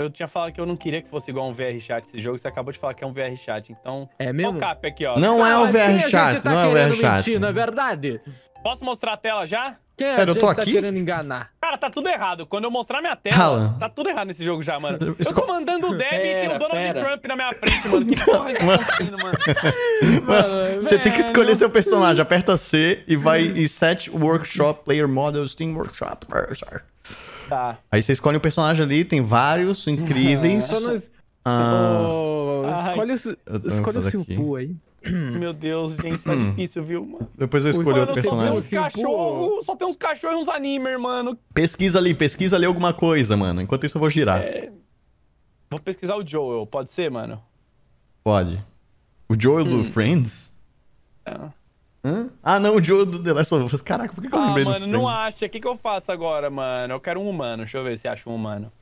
Eu tinha falado que eu não queria que fosse igual um VR chat esse jogo, você acabou de falar que é um VR chat, então... É Olha mesmo? o cap aqui, ó. Não é o Mas quem a VR chat, tá não é o VR querendo chat. mentir, não é verdade? Posso mostrar a tela já? Quem a Pera, eu tô tá aqui? querendo enganar? Cara, tá tudo errado. Quando eu mostrar minha tela, Alan. tá tudo errado nesse jogo já, mano. Eu tô mandando o Deb e tem Pera, o Donald pera. Trump na minha frente, mano. Que porra que tá acontecendo, mano? Mano, você tem que escolher seu personagem. Aperta C e vai em Set Workshop Player Models Steam Workshop. Tá. Aí você escolhe um personagem ali, tem vários incríveis. Só nos... Ah, Oh, escolhe o, escolhe o vendo seu aqui. pu aí. Meu Deus, gente, tá Hum. difícil, viu, mano? depois eu escolho Mano, outro Mano, só tem personagem. uns cachorros, só tem uns cachorros e uns animer, mano. Pesquisa ali, pesquisa ali alguma coisa, mano. Enquanto isso eu vou girar. Vou pesquisar o Joel, pode ser, mano? Pode. O Joel do Friends? Ah, Hã? Ah, não, o Joel do The Last of Us. Caraca, por que, que eu Ah, lembrei do mano, não acha. O que, que eu faço agora, mano? Eu quero um humano. Deixa eu ver se acha um humano.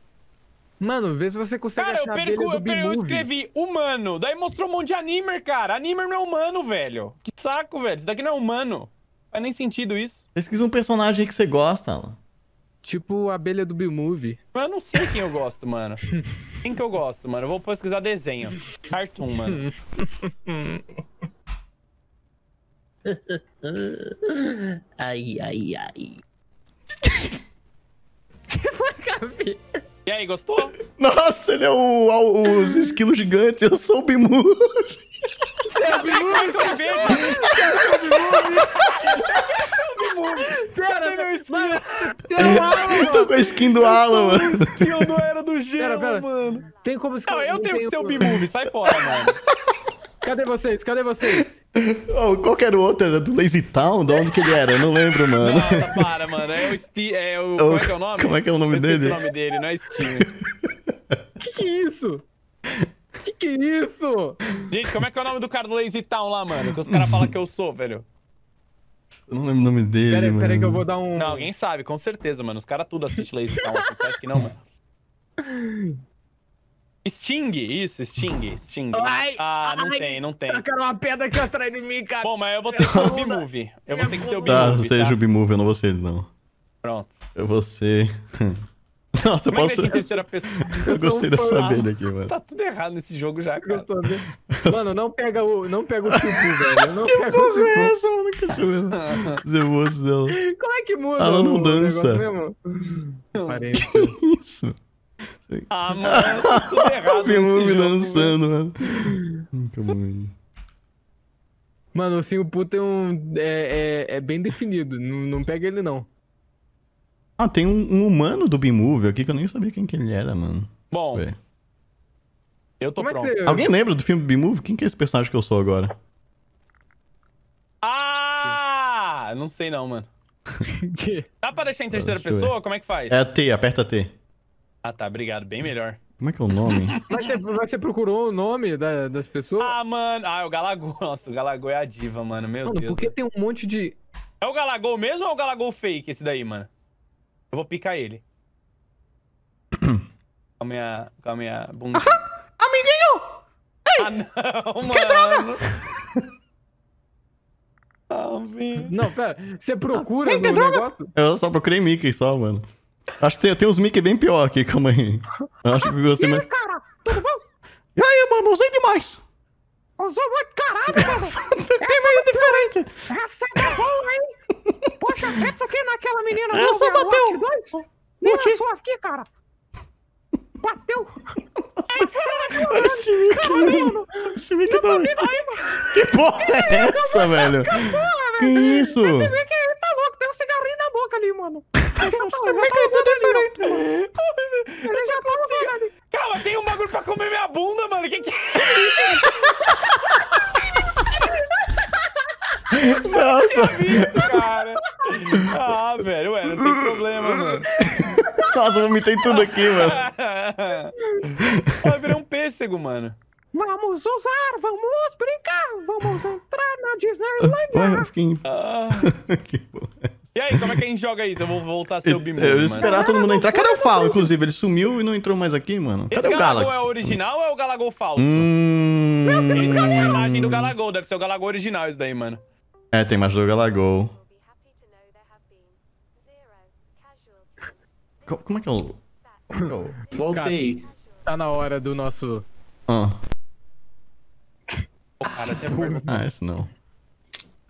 Mano, vê se você consegue Cara, eu, achar a perco, abelha eu, eu escrevi humano, daí mostrou um monte de animer, cara. Animer não é humano, velho. Que saco, velho. Isso daqui não é humano. Não faz nem sentido isso. Pesquisa um personagem aí que você gosta, Alan. Tipo a abelha do B-Movie. Eu não sei quem eu gosto, mano. Quem que eu gosto, mano? Eu vou pesquisar desenho. Cartoon, mano. Ai, ai, ai. E aí, gostou? Nossa, ele é o, o- os esquilos gigantes. Eu sou o Bimu. Você é o B-Movie, você achou? Pera, Cadê meu skin? mano, tem Alan, Tô com a skin do Alan, mano. Que eu não era do gelo, pera. mano. Tem como Não, eu tenho que ser o o- B-Movie. Sai fora, mano. Cadê vocês? Cadê vocês? Oh, qual que era o outro? Era do Lazy Town? De onde que ele era? Eu não lembro, mano. Nossa, para, mano. É o Steve. É o. Como é que é o nome? Como é que é o nome dele? o nome dele, não é Steve. Que que é isso? Que que é isso? Gente, como é que é o nome do cara do Lazy Town lá, mano? Que os caras falam que eu sou, velho. Eu não lembro o nome dele, Pera mano. pera aí que eu vou dar um... Não, alguém sabe, com certeza, mano. Os caras tudo assistem Lazy Town. Você acha que não, mano? Sting, isso, Sting, Sting. Ai, ah, não ai, tem, não tem. Tacaram uma pedra aqui atrás de mim, cara. Bom, mas eu vou ter que ser o B-Movie. Eu vou ter que ser o Tá, B-Movie, seja tá? o B-Movie, eu não vou ser ele, não. Pronto. Eu vou ser... Nossa, eu Como é que posso... em terceira pessoa? Eu um gostei dessa fã. abelha aqui, mano. Tá tudo errado nesse jogo já, Eu cara. tô vendo. Mano, não pega o, não pega o tipo, velho. Não pega o Porra, é essa, mano? Cachorro. Zé moço dela. Como é que muda Ela não o dança. negócio mesmo? Aparência. Ah, mano, tá tudo errado velho. dançando, mano. Calma aí. Mano, assim, o puto é um... É, é, é bem definido. Não, não pega ele, não. Ah, tem um, um humano do B-Movie aqui que eu nem sabia quem que ele era, mano. Bom, Ué. eu tô Como é pronto. você... Alguém lembra do filme B-Movie? Quem que é esse personagem que eu sou agora? Ah! Não sei não, mano. Dá pra deixar em terceira Deixa eu pessoa? Como é que faz? É a T, aperta T. Ah, tá, obrigado. Bem melhor. Como é que é o nome? Mas você, mas você procurou o nome da- das pessoas? Ah, mano. Ah, é o Galagol. Nossa, o Galagol é a diva, mano. Meu Mano, Deus. porque tem um monte de... É o Galagol mesmo ou é o Galagol fake esse daí, mano? Eu vou picar ele. com a minha. Com a minha bunda. Amiguinho! Ah, não, mano. Que droga! Ah, velho. Não, pera. Você procura no Pedroga. negócio? Eu só procurei Mickey só, mano. Acho que tem, tem uns Mickey bem pior aqui, calma aí. Eu acho que você mais... Cara, tudo bom? E aí, mano, usei demais. Usou muito caralho, mano. Bem meio diferente. Essa tá boa, hein? Poxa, essa aqui naquela menina do Essa bateu. 2? Me lançou aqui, cara. Bateu. Olha esse Mickey, mano. Esse Mickey tá... Que porra é essa, velho? Que isso? Que ele tá louco, tem um cigarrinho na boca ali, mano. Esse Mickey tá diferente. Ele já tá usando ali. Calma, tem um bagulho pra comer minha bunda, mano. Que que é? Nossa, isso, cara? Ah, velho, ué, não tem problema, mano. Nossa, vomitei tudo aqui, mano. Vai virar um pêssego, mano. Vamos usar, vamos brincar, vamos entrar na Disneylandia. eu fiquei. Ah. Que porra. E aí, como é que a gente joga isso? Eu vou voltar a ser o Bimu, Eu ia esperar todo mundo entrar. Cadê o Fal, inclusive? Ele sumiu e não entrou mais aqui, mano. Esse Cadê o Galagol Galaxy? é o original ou é o Galagol falso? Hum... Esse é a imagem do Galagol, deve ser o Galagol original isso daí, mano. É, tem mais do Galagol. Como é que é o... Como é que é. Voltei. tá na hora do nosso. Ah, Pô, cara, você é burro. ah, esse não.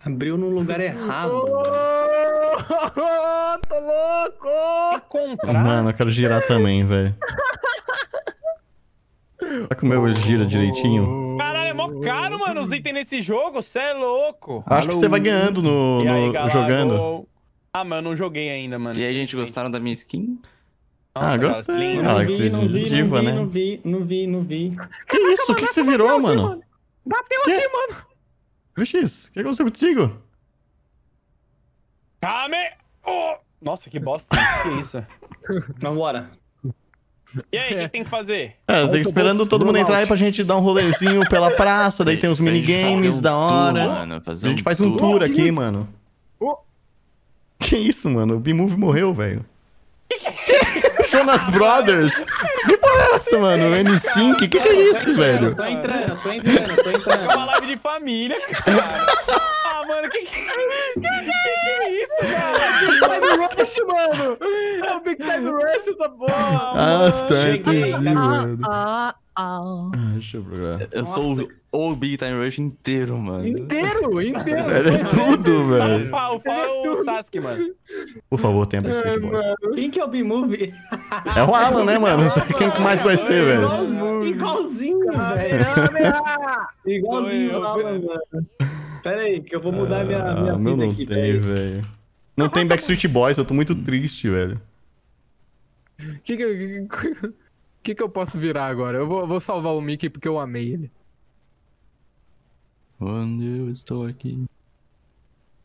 Abriu no lugar errado. Ô, tô louco! Pra comprar? Mano, eu quero girar também, velho. Será que o meu gira direitinho? Caralho, é mó caro, mano, os itens nesse jogo. Você é louco. Acho que você vai ganhando no, aí, no- galera? jogando. Ah, mano, eu não joguei ainda, mano. E aí, gente, gostaram da minha skin? Ah, Nossa, gostei. Ah, Não que vi, não vi, diva, não vi, né? não vi, não vi, não vi. Que isso? O que você virou, mano? Bateu Que? aqui, mano! Vixe, o que aconteceu contigo? Kame! Oh! Nossa, que bosta. que isso? Vambora. E aí, o que tem que fazer? É, tem esperando todo mundo entrar aí pra gente dar um rolezinho pela praça, daí tem uns minigames um da tour, hora. mano, fazer A gente faz um tour aqui, mano. Oh. Que isso, mano? O B-Move morreu, velho. Jonas Brothers? Que porra é essa, mano? N5? Que que é isso, velho? Tô entrando, tô entrando, tô É uma entrando. live de família, cara. Ah, mano, que que, que, que, que é isso, cara? Big Time Rush, mano! É o Big Time Rush essa porra! Ah, tá, Cheguei, entendi, mano. Ah, ah. Deixa eu procurar. Eu sou o, o Big Time Rush inteiro, mano. Inteiro, inteiro! Velho, é tudo, velho. fala, fala o Sasuke, mano. Por favor, tenha É, Backstreet Boys. Quem que é o B-Movie? É o Alan, né, mano? Quem que mais vai ser, velho? Igualzinho, igualzinho, velho. Igualzinho o Alan, mano. Pera aí, que eu vou mudar minha, minha Ah, o meu vida não aqui, tem, velho. velho. Não tem Backstreet Boys, eu tô muito triste, velho. Que que, que, que que eu posso virar agora? Eu vou, vou salvar o Mickey porque eu amei ele. Quando eu estou aqui.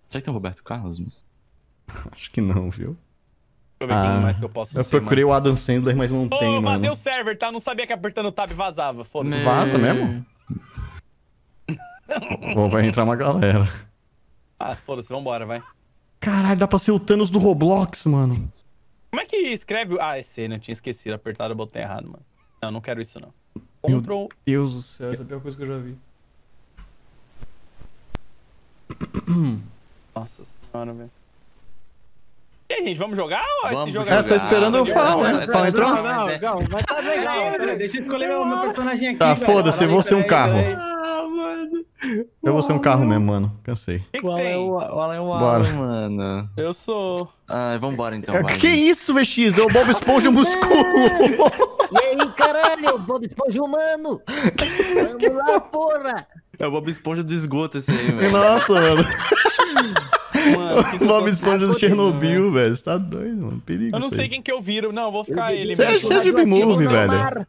Será que tem o Roberto Carlos? mano? Acho que não, viu? Deixa eu ver Ah, mais que eu posso Eu ser, procurei o Adam Sandler, mas não mano. tem, Ô, vazei mano. o server, tá? Não sabia que apertando o tab vazava. Foda-se. Vaza mesmo? Bom, vai entrar uma galera. Ah, foda-se, vambora, vai. Caralho, dá pra ser o Thanos do Roblox, mano. Como é que escreve? o- Ah, é C, né? Eu tinha esquecido, apertado o botão errado, mano. Não, não quero isso, não. Meu Ctrl. Deus do céu, essa é a pior coisa que eu já vi. Nossa senhora, velho. Aí, gente, vamos jogar ou esse Vamos jogo É, tô esperando falar, nossa, né? essa- entrou? Não, não, tá Pera aí, legal. pera, deixa eu escolher meu, meu personagem aqui, Tá, foda-se, eu vou ser um carro. Ah, mano. Eu vou ser um carro mesmo, mano. Cansei. O que O Alan é o, o Alan é o Bora. Mano. Eu sou. Ah, vambora então, É, vai. que isso, VX? É o Bob Esponja musculo. E aí, caralho, Bob Esponja humano! Vamos lá, porra! É o Bob Esponja do esgoto esse aí, velho. Nossa, mano. Mano, que que eu Bob Esponja do Chernobyl, velho. Você tá doido, mano. Perigo Eu não sei quem que eu viro. Não, eu vou ficar ele Você é cheio de B-Movie, velho.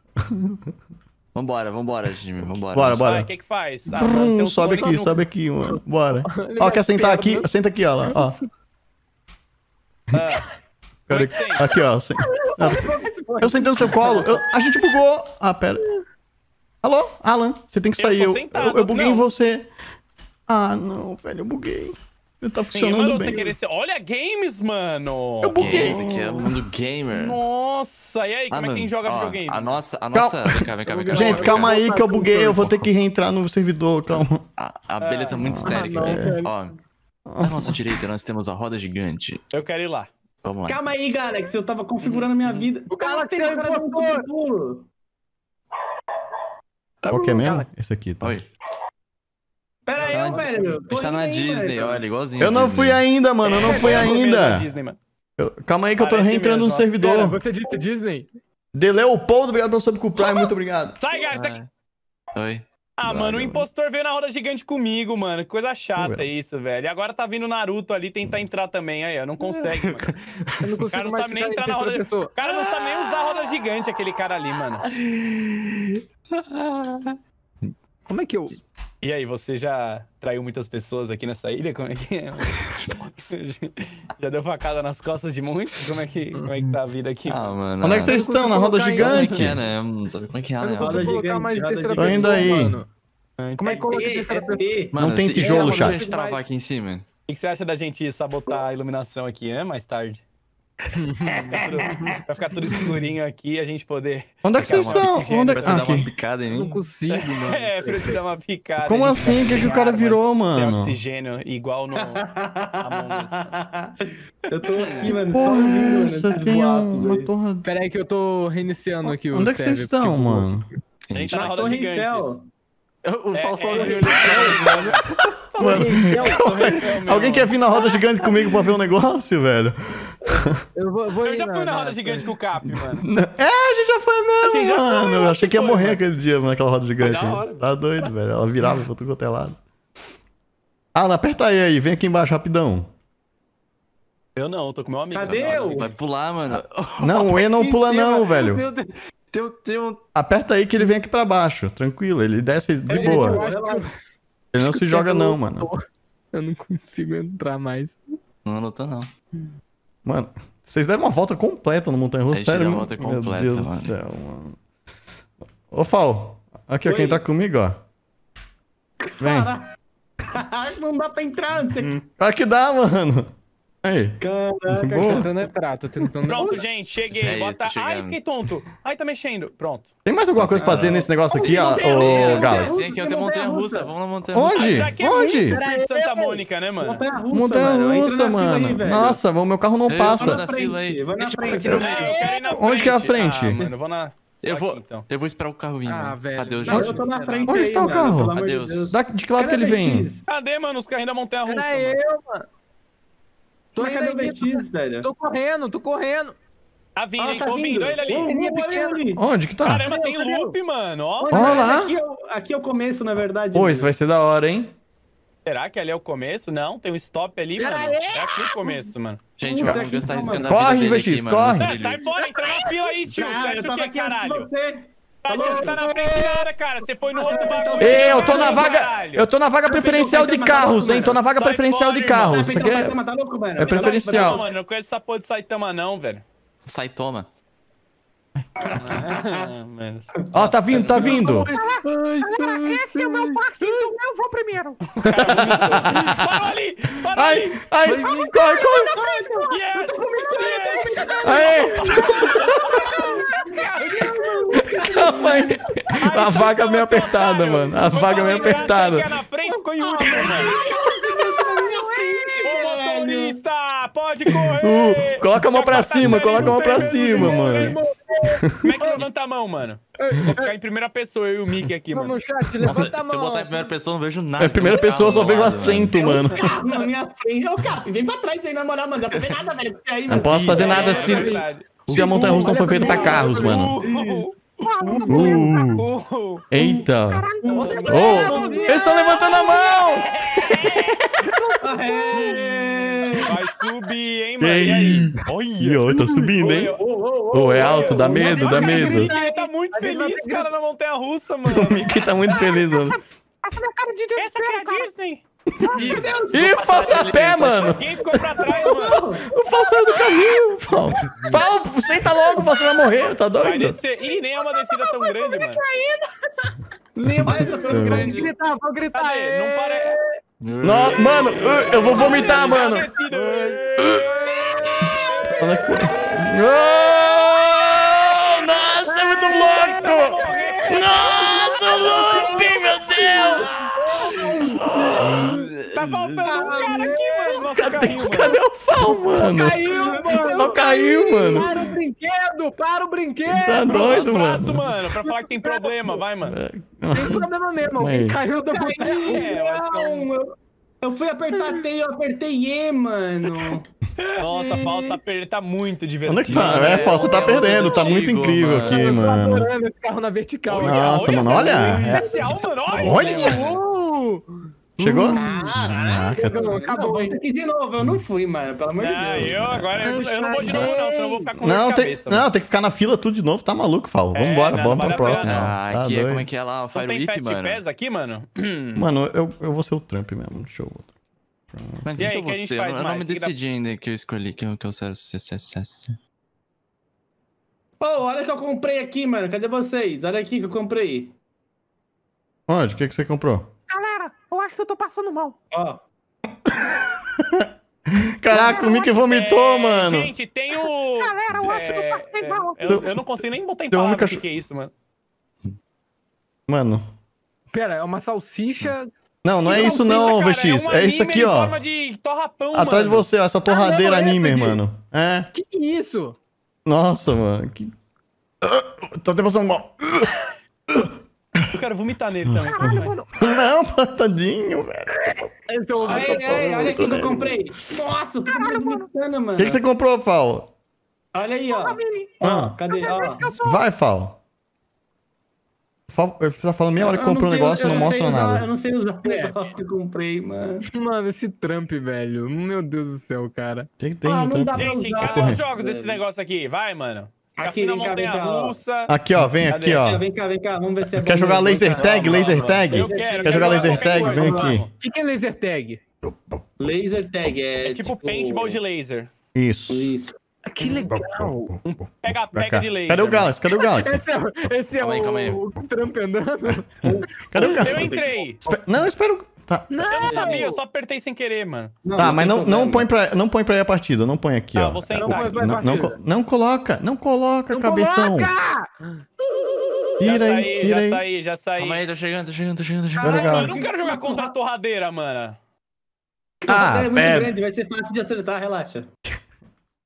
Vambora, vambora, Jimmy, vambora. Bora, Vamos- bora. O que que faz? Ah, tem um sobe aqui, no- sobe aqui, mano. Bora. Ele Ó, quer sentar aqui? Senta aqui, ó. lá, ó. Ah, é Cara, aqui, ó. sen- Não, Eu sentei no seu colo. eu- A gente bugou. Ah, pera. Alô, Alan, você tem que Eu sair. Eu, sentado, eu, eu buguei em não. você. Ah, não, velho, eu buguei. Não tá Sim, funcionando bem. querer ser... Olha games, mano! Eu buguei. Esse aqui é o mundo gamer. Nossa, e aí, como é que quem joga ó, videogame? A nossa, a nossa... Vem cá, vem cá, vem cá. Gente, vem cá. calma aí que eu buguei. Eu vou ter que reentrar no servidor, calma. A, a abelha tá muito histérica, não, velho. velho. Ó, à nossa direita nós temos a roda gigante. Eu quero ir lá. Vamos lá. Calma aí, Galax, eu tava configurando a minha vida. O Galaxy Tem é o impostor. Qual que é mesmo? Esse aqui, tá. Oi. Pera aí, Tá na- velho. A gente tá na Disney, olha, igualzinho. Eu não Disney. fui ainda, mano. Eu não fui É, mesmo ainda. Disney. Eu- Calma aí que eu tô reentrando no ó. Pera, servidor. você disse Disney? De Leopoldo, obrigado pelo sub com o Prime, muito obrigado. Sai, guys! Sai... Ah, Oi. Ah, mano, o impostor veio na roda gigante comigo, mano. Que coisa chata Ué. isso, velho. E agora tá vindo Naruto ali tentar entrar também. Aí, ó, não consegue, mano. Eu não consigo não mais sabe nem entrar na roda pessoa. O cara não sabe nem usar a roda gigante, aquele cara ali, mano. Como é que eu... E aí, você já traiu muitas pessoas aqui nessa ilha? Como é que é? já deu facada nas costas de muitos? Como é que, como é que tá a vida aqui? Ah, mano. Onde é que vocês Eu não estão? Na roda é gigante? que é, né? Não sabe como é que é, Eu não né? Roda consigo colocar gigante, mais terceira gigante. pessoa, Tô indo aí. mano. Como é que coloca terceira é pessoa? Não tem tijolo, chat. a gente travar aqui em cima. O que que você acha da gente sabotar a iluminação aqui, né? Mais tarde. Vai ficar tudo escurinho aqui e a gente poder. Onde é que vocês estão? Onde é Pra que... Ah, dar uma aqui. picada em Não mim. consigo, mano. É, precisa dar uma picada. Como assim? O que, que o sem cara ar, virou, Sem mano? oxigênio, igual no. Eu tô aqui, mano, só ouvindo, mano, tem boatos uma aí. torre... Pera aí que eu tô reiniciando aqui o Onde é que vocês estão, mano? A gente tá na roda. O É, Fal é, sozinho. é, Mano, alguém quer vir na roda gigante comigo pra ver um negócio, velho? Eu vou, vou Eu já fui na roda gigante com o Cap, mano. É, a gente já foi mesmo, gente já foi, mano. eu eu achei que ia foi, morrer mano. aquele dia, mano, naquela roda gigante. Tá doido, velho. Ela virava pra tudo quanto é lado. Ah, aperta aí aí. Vem aqui embaixo rapidão. Eu não, tô com meu amigo. Cadê eu? Vai pular, mano. Não, o E não pula cima. não, velho. Meu Deus. Tem, um- tem um... Aperta aí que ele vem aqui pra baixo. Tranquilo, ele desce de Ele- boa. Ele não se joga não, mano. Eu não consigo entrar mais. Não anotou, não. Mano, vocês deram uma volta completa no Montanha Russa, sério? deu Meu uma volta completa, Deus mano. do céu, mano. Ô, Fal. Aqui, ó, quem tá comigo, ó. Vem. Caraca, não dá pra entrar. Você... Claro que dá, mano. Aí. Caraca, tentando entrar, tô tentando Pronto, gente, cheguei. É isso, Bota... tô Ai, fiquei tonto. Ai, tá mexendo. Pronto. Tem mais alguma coisa pra fazer nesse negócio aqui, ó, ô Galaxy? Tem aqui, tem montanha russa. Vamos na montanha Onde? russa. Isso aqui é Onde? muito perto de Santa Mônica, né, mano? Montanha russa, Montanha russa, mano. Nossa, meu carro não Eu passa. Vai na frente, vai na É frente. aqui. É, eu Onde que é a frente? Ah, mano, eu vou na... Eu aqui, vou, então. eu vou esperar o carro vir, Ah, mano. velho. Adeus, Não, gente. eu tô na frente Onde aí, que tá o carro? de Adeus. Deus. Da- de que lado que ele Cadê vem? Cadê, mano, os carrinhos da Montanha Russa? Era mano? eu, mano. Tô Mas cadê o VX, velho? tô correndo, tô correndo. Tá vindo, Ah, hein? tá Tô vindo. olha ele ali. Linha olha ali. Onde que tá? Caramba, tem? Cadê loop, mano. Ó. Olha lá. Aqui é, o, aqui é o começo, na verdade. Pô, isso vai ser da hora, hein? Será que ali é o começo? Não, tem um stop ali, Pera mano. aí. É aqui o começo, mano. Gente, aqui gastar tá, riscando mano. a vida Corre, dele VX, aqui, mano. corre. É, sai fora, entra na fila aí, tio. Ah, eu o tava que, aqui antes de caralho? Tá tá na frente nada, cara. Você foi no outro bagulho. Ei, eu tô na vaga. Caralho. Eu tô na vaga preferencial de carros, hein? Tô na vaga preferencial de carros. Isso aqui é. É preferencial. Não, mano, não conheço essa porra de Saitama, não, velho. Sai, Ah. Ó, tá vindo, tá vindo. Esse é o meu parque, então eu vou primeiro. Parou ali! Parou Ai, ali! ai, corre, corre. Yes! yes! Aê. Calma aí. A vaga é meio apertada, mano. A vaga é meio apertada. Na frente, ficou em último, mano. Ô, motorista, pode correr! Uh, coloca a mão pra cima, coloca a no mão pra cima, mano. Como é que levanta a mão, mano? Vou ficar em primeira pessoa, eu e o Mickey aqui, mano. Vamos, chat, Nossa, levanta a se eu botar em primeira pessoa, eu não vejo nada. É primeira pessoa, só vejo o assento, mano. Carro na minha frente. Ô, Cap, vem pra trás aí, na moral, mano. Dá pra ver nada, velho. Aí, Não posso fazer nada É se, verdade. se a montanha russa não foi feita pra carros, mano. Uh, Uh, uh, eita. Oh, eles estão levantando a mão. É. Vai subir, hein, mano? E aí? Ó, tá subindo, hein? Ô, é alto, dá medo, dá medo. Ele tá muito feliz, cara, na montanha russa, mano. O Mickey tá muito feliz, mano. Passa minha cara de Essa aqui é desespero, a. Disney. Ih, falta pé, mano. Quem ficou pra trás, mano? O Fal saiu do carrinho. Fal, Fal, senta logo, Fal, você vai morrer, tá Vai doido? descer. Ih, nem é uma descida tão grande, mano. Nem mais essa É. tão Vou grande. gritar, vou gritar. Não parece. No- mano, eu vou vomitar, mano. Descida. Onde é que foi? Oh, nossa, é muito louco! Nossa, loop, meu Deus! Tá faltando um cara aqui, mano. Nossa, carrinho, mano. Cadê o Fal, mano? Caiu, mano. Não caiu, mano. Para o brinquedo, para o brinquedo. Tá doido, Braço, mano. mano, pra falar que tem problema. Vai, mano. Tem problema mesmo, alguém caiu da. É, eu acho que é um- Não, eu, eu fui apertar T e eu apertei E, mano. Nossa, a Fausto tá, per- tá muito divertido. Onde é que tá? É, Fal, você tá perdendo, tá muito incrível aqui, Eu tô mano. adorando esse carro na vertical. Olha, Nossa, mano, olha. É- Especial, mano. Olha. Olha! Chegou? Caraca. Não, acabou, tem que ir de novo. Eu não fui, mano. Pelo amor de Deus. eu agora eu, eu não vou de novo, não, senão eu vou ficar com Não, tem, cabeça. não, mano. tem que ficar na fila tudo de novo, tá maluco, Fal. É, Vambora, vamos pra próxima. pena, Ah, Tá aqui é como é doido. que é lá, o Fire tem Whip, Fast mano. Pass aqui, mano? Mano, eu, eu vou ser o Trump mesmo, deixa eu... Mas E o aí, que eu que a gente? Eu faz não- Eu não me decidi ainda que eu escolhi, que eu, que eu quero ser CSS. Pô, olha que eu comprei aqui, mano. Cadê vocês? Olha aqui que eu comprei. Onde? O que, que você comprou? Acho que eu tô passando mal. Ó. Caraca, o Mickey vomitou, É, mano. Gente, tem o. Galera, eu acho que eu passei mal. Eu, eu não consigo nem botar em palavras o cachorro- que, que é isso, mano. Mano. Pera, é uma salsicha. Não, não é isso não, cara, VX. um É isso aqui, ó. forma de torrapão, Atrás de mano. você, ó, essa torradeira Ah, não, é anime, mano. É. Que que é isso? Nossa, mano. Que... Tô até passando mal. Eu quero vomitar nele também. Não, patadinho, velho. Esse é o. Ei, ei, olha aqui que eu comprei. Nossa, vomitando, mano. O que, que você comprou, Fal? Olha aí, ó. Ah. Cadê? Ó. Vai, Fal. Fal, você tá falando meia hora que não comprou um negócio e eu não sei mostra usar- Eu nada. não sei usar o É. negócio que eu comprei, mano. Mano, esse Trump, velho. Meu Deus do céu, cara. O que, que tem? Ah, não dá pra Gente, cadê os jogos desse negócio aqui? Vai, mano. Aqui, vem cá, vem cá. Aqui, ó, vem aqui, ó. Vem cá, vem cá, vamos ver se é Quer jogar laser tag? Laser tag? Eu quero. Quer jogar laser tag? Vem aqui. O que, que é laser tag? Laser tag é. É tipo paintball de laser. Isso. Isso. Ah, Que legal. Pega, pega de laser. Cadê o Galaxy? Cadê o Galaxy? Esse é, esse é Calma aí, o, calma aí. o Trump andando. Cadê o Eu Galaxy? entrei. Espe- Não, espera. Tá. Eu não sabia, eu só apertei sem querer, mano. Tá, mas tem não, não, põe pra, não põe pra ir a partida, não põe aqui, Tá, ó. vou sentar Não, Não, não, não coloca, não coloca, Não cabeção. coloca! Tira já aí, saí, tira já aí. saí, já saí. Calma aí, tô chegando, tô chegando, tô chegando, tô chegando. Eu não quero jogar contra a torradeira, mano. Ah, é muito é, grande, vai ser fácil de acertar, relaxa.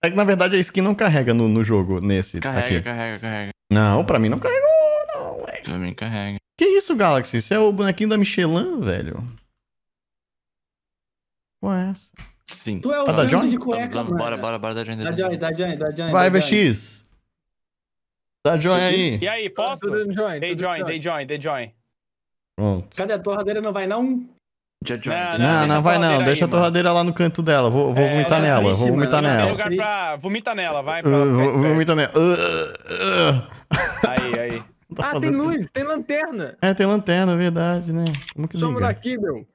é que na verdade a skin não carrega no, no jogo, nesse Carrega, aqui. carrega, carrega. Não, pra mim não carregou, não, velho. Pra mim, carrega. Que isso, Galaxy? Isso é o bonequinho da Michelin, velho. Ué, essa. Sim. Tu é o da Johnny? de cueca, mano. bora, bora, bora da joinha. Dá join, dá join, dá join. Vai. VX. Dá join aí. E aí, posso? Tudo join, Dei join, dei join, dei join. Pronto. Cadê a torradeira? Não vai, não? Já join. Não, Não, não, vai não. Deixa a torradeira lá no canto dela. Vou, vou É, vomitar ela é nela. triste, Vou vomitar é nela. lugar pra... Vomita nela, vai. Pra Uh. Vomita nela. Uh, uh. Aí, aí. Tá Ah, tem luz, tem lanterna. É, tem lanterna, verdade, né? Como que Somos daqui, meu.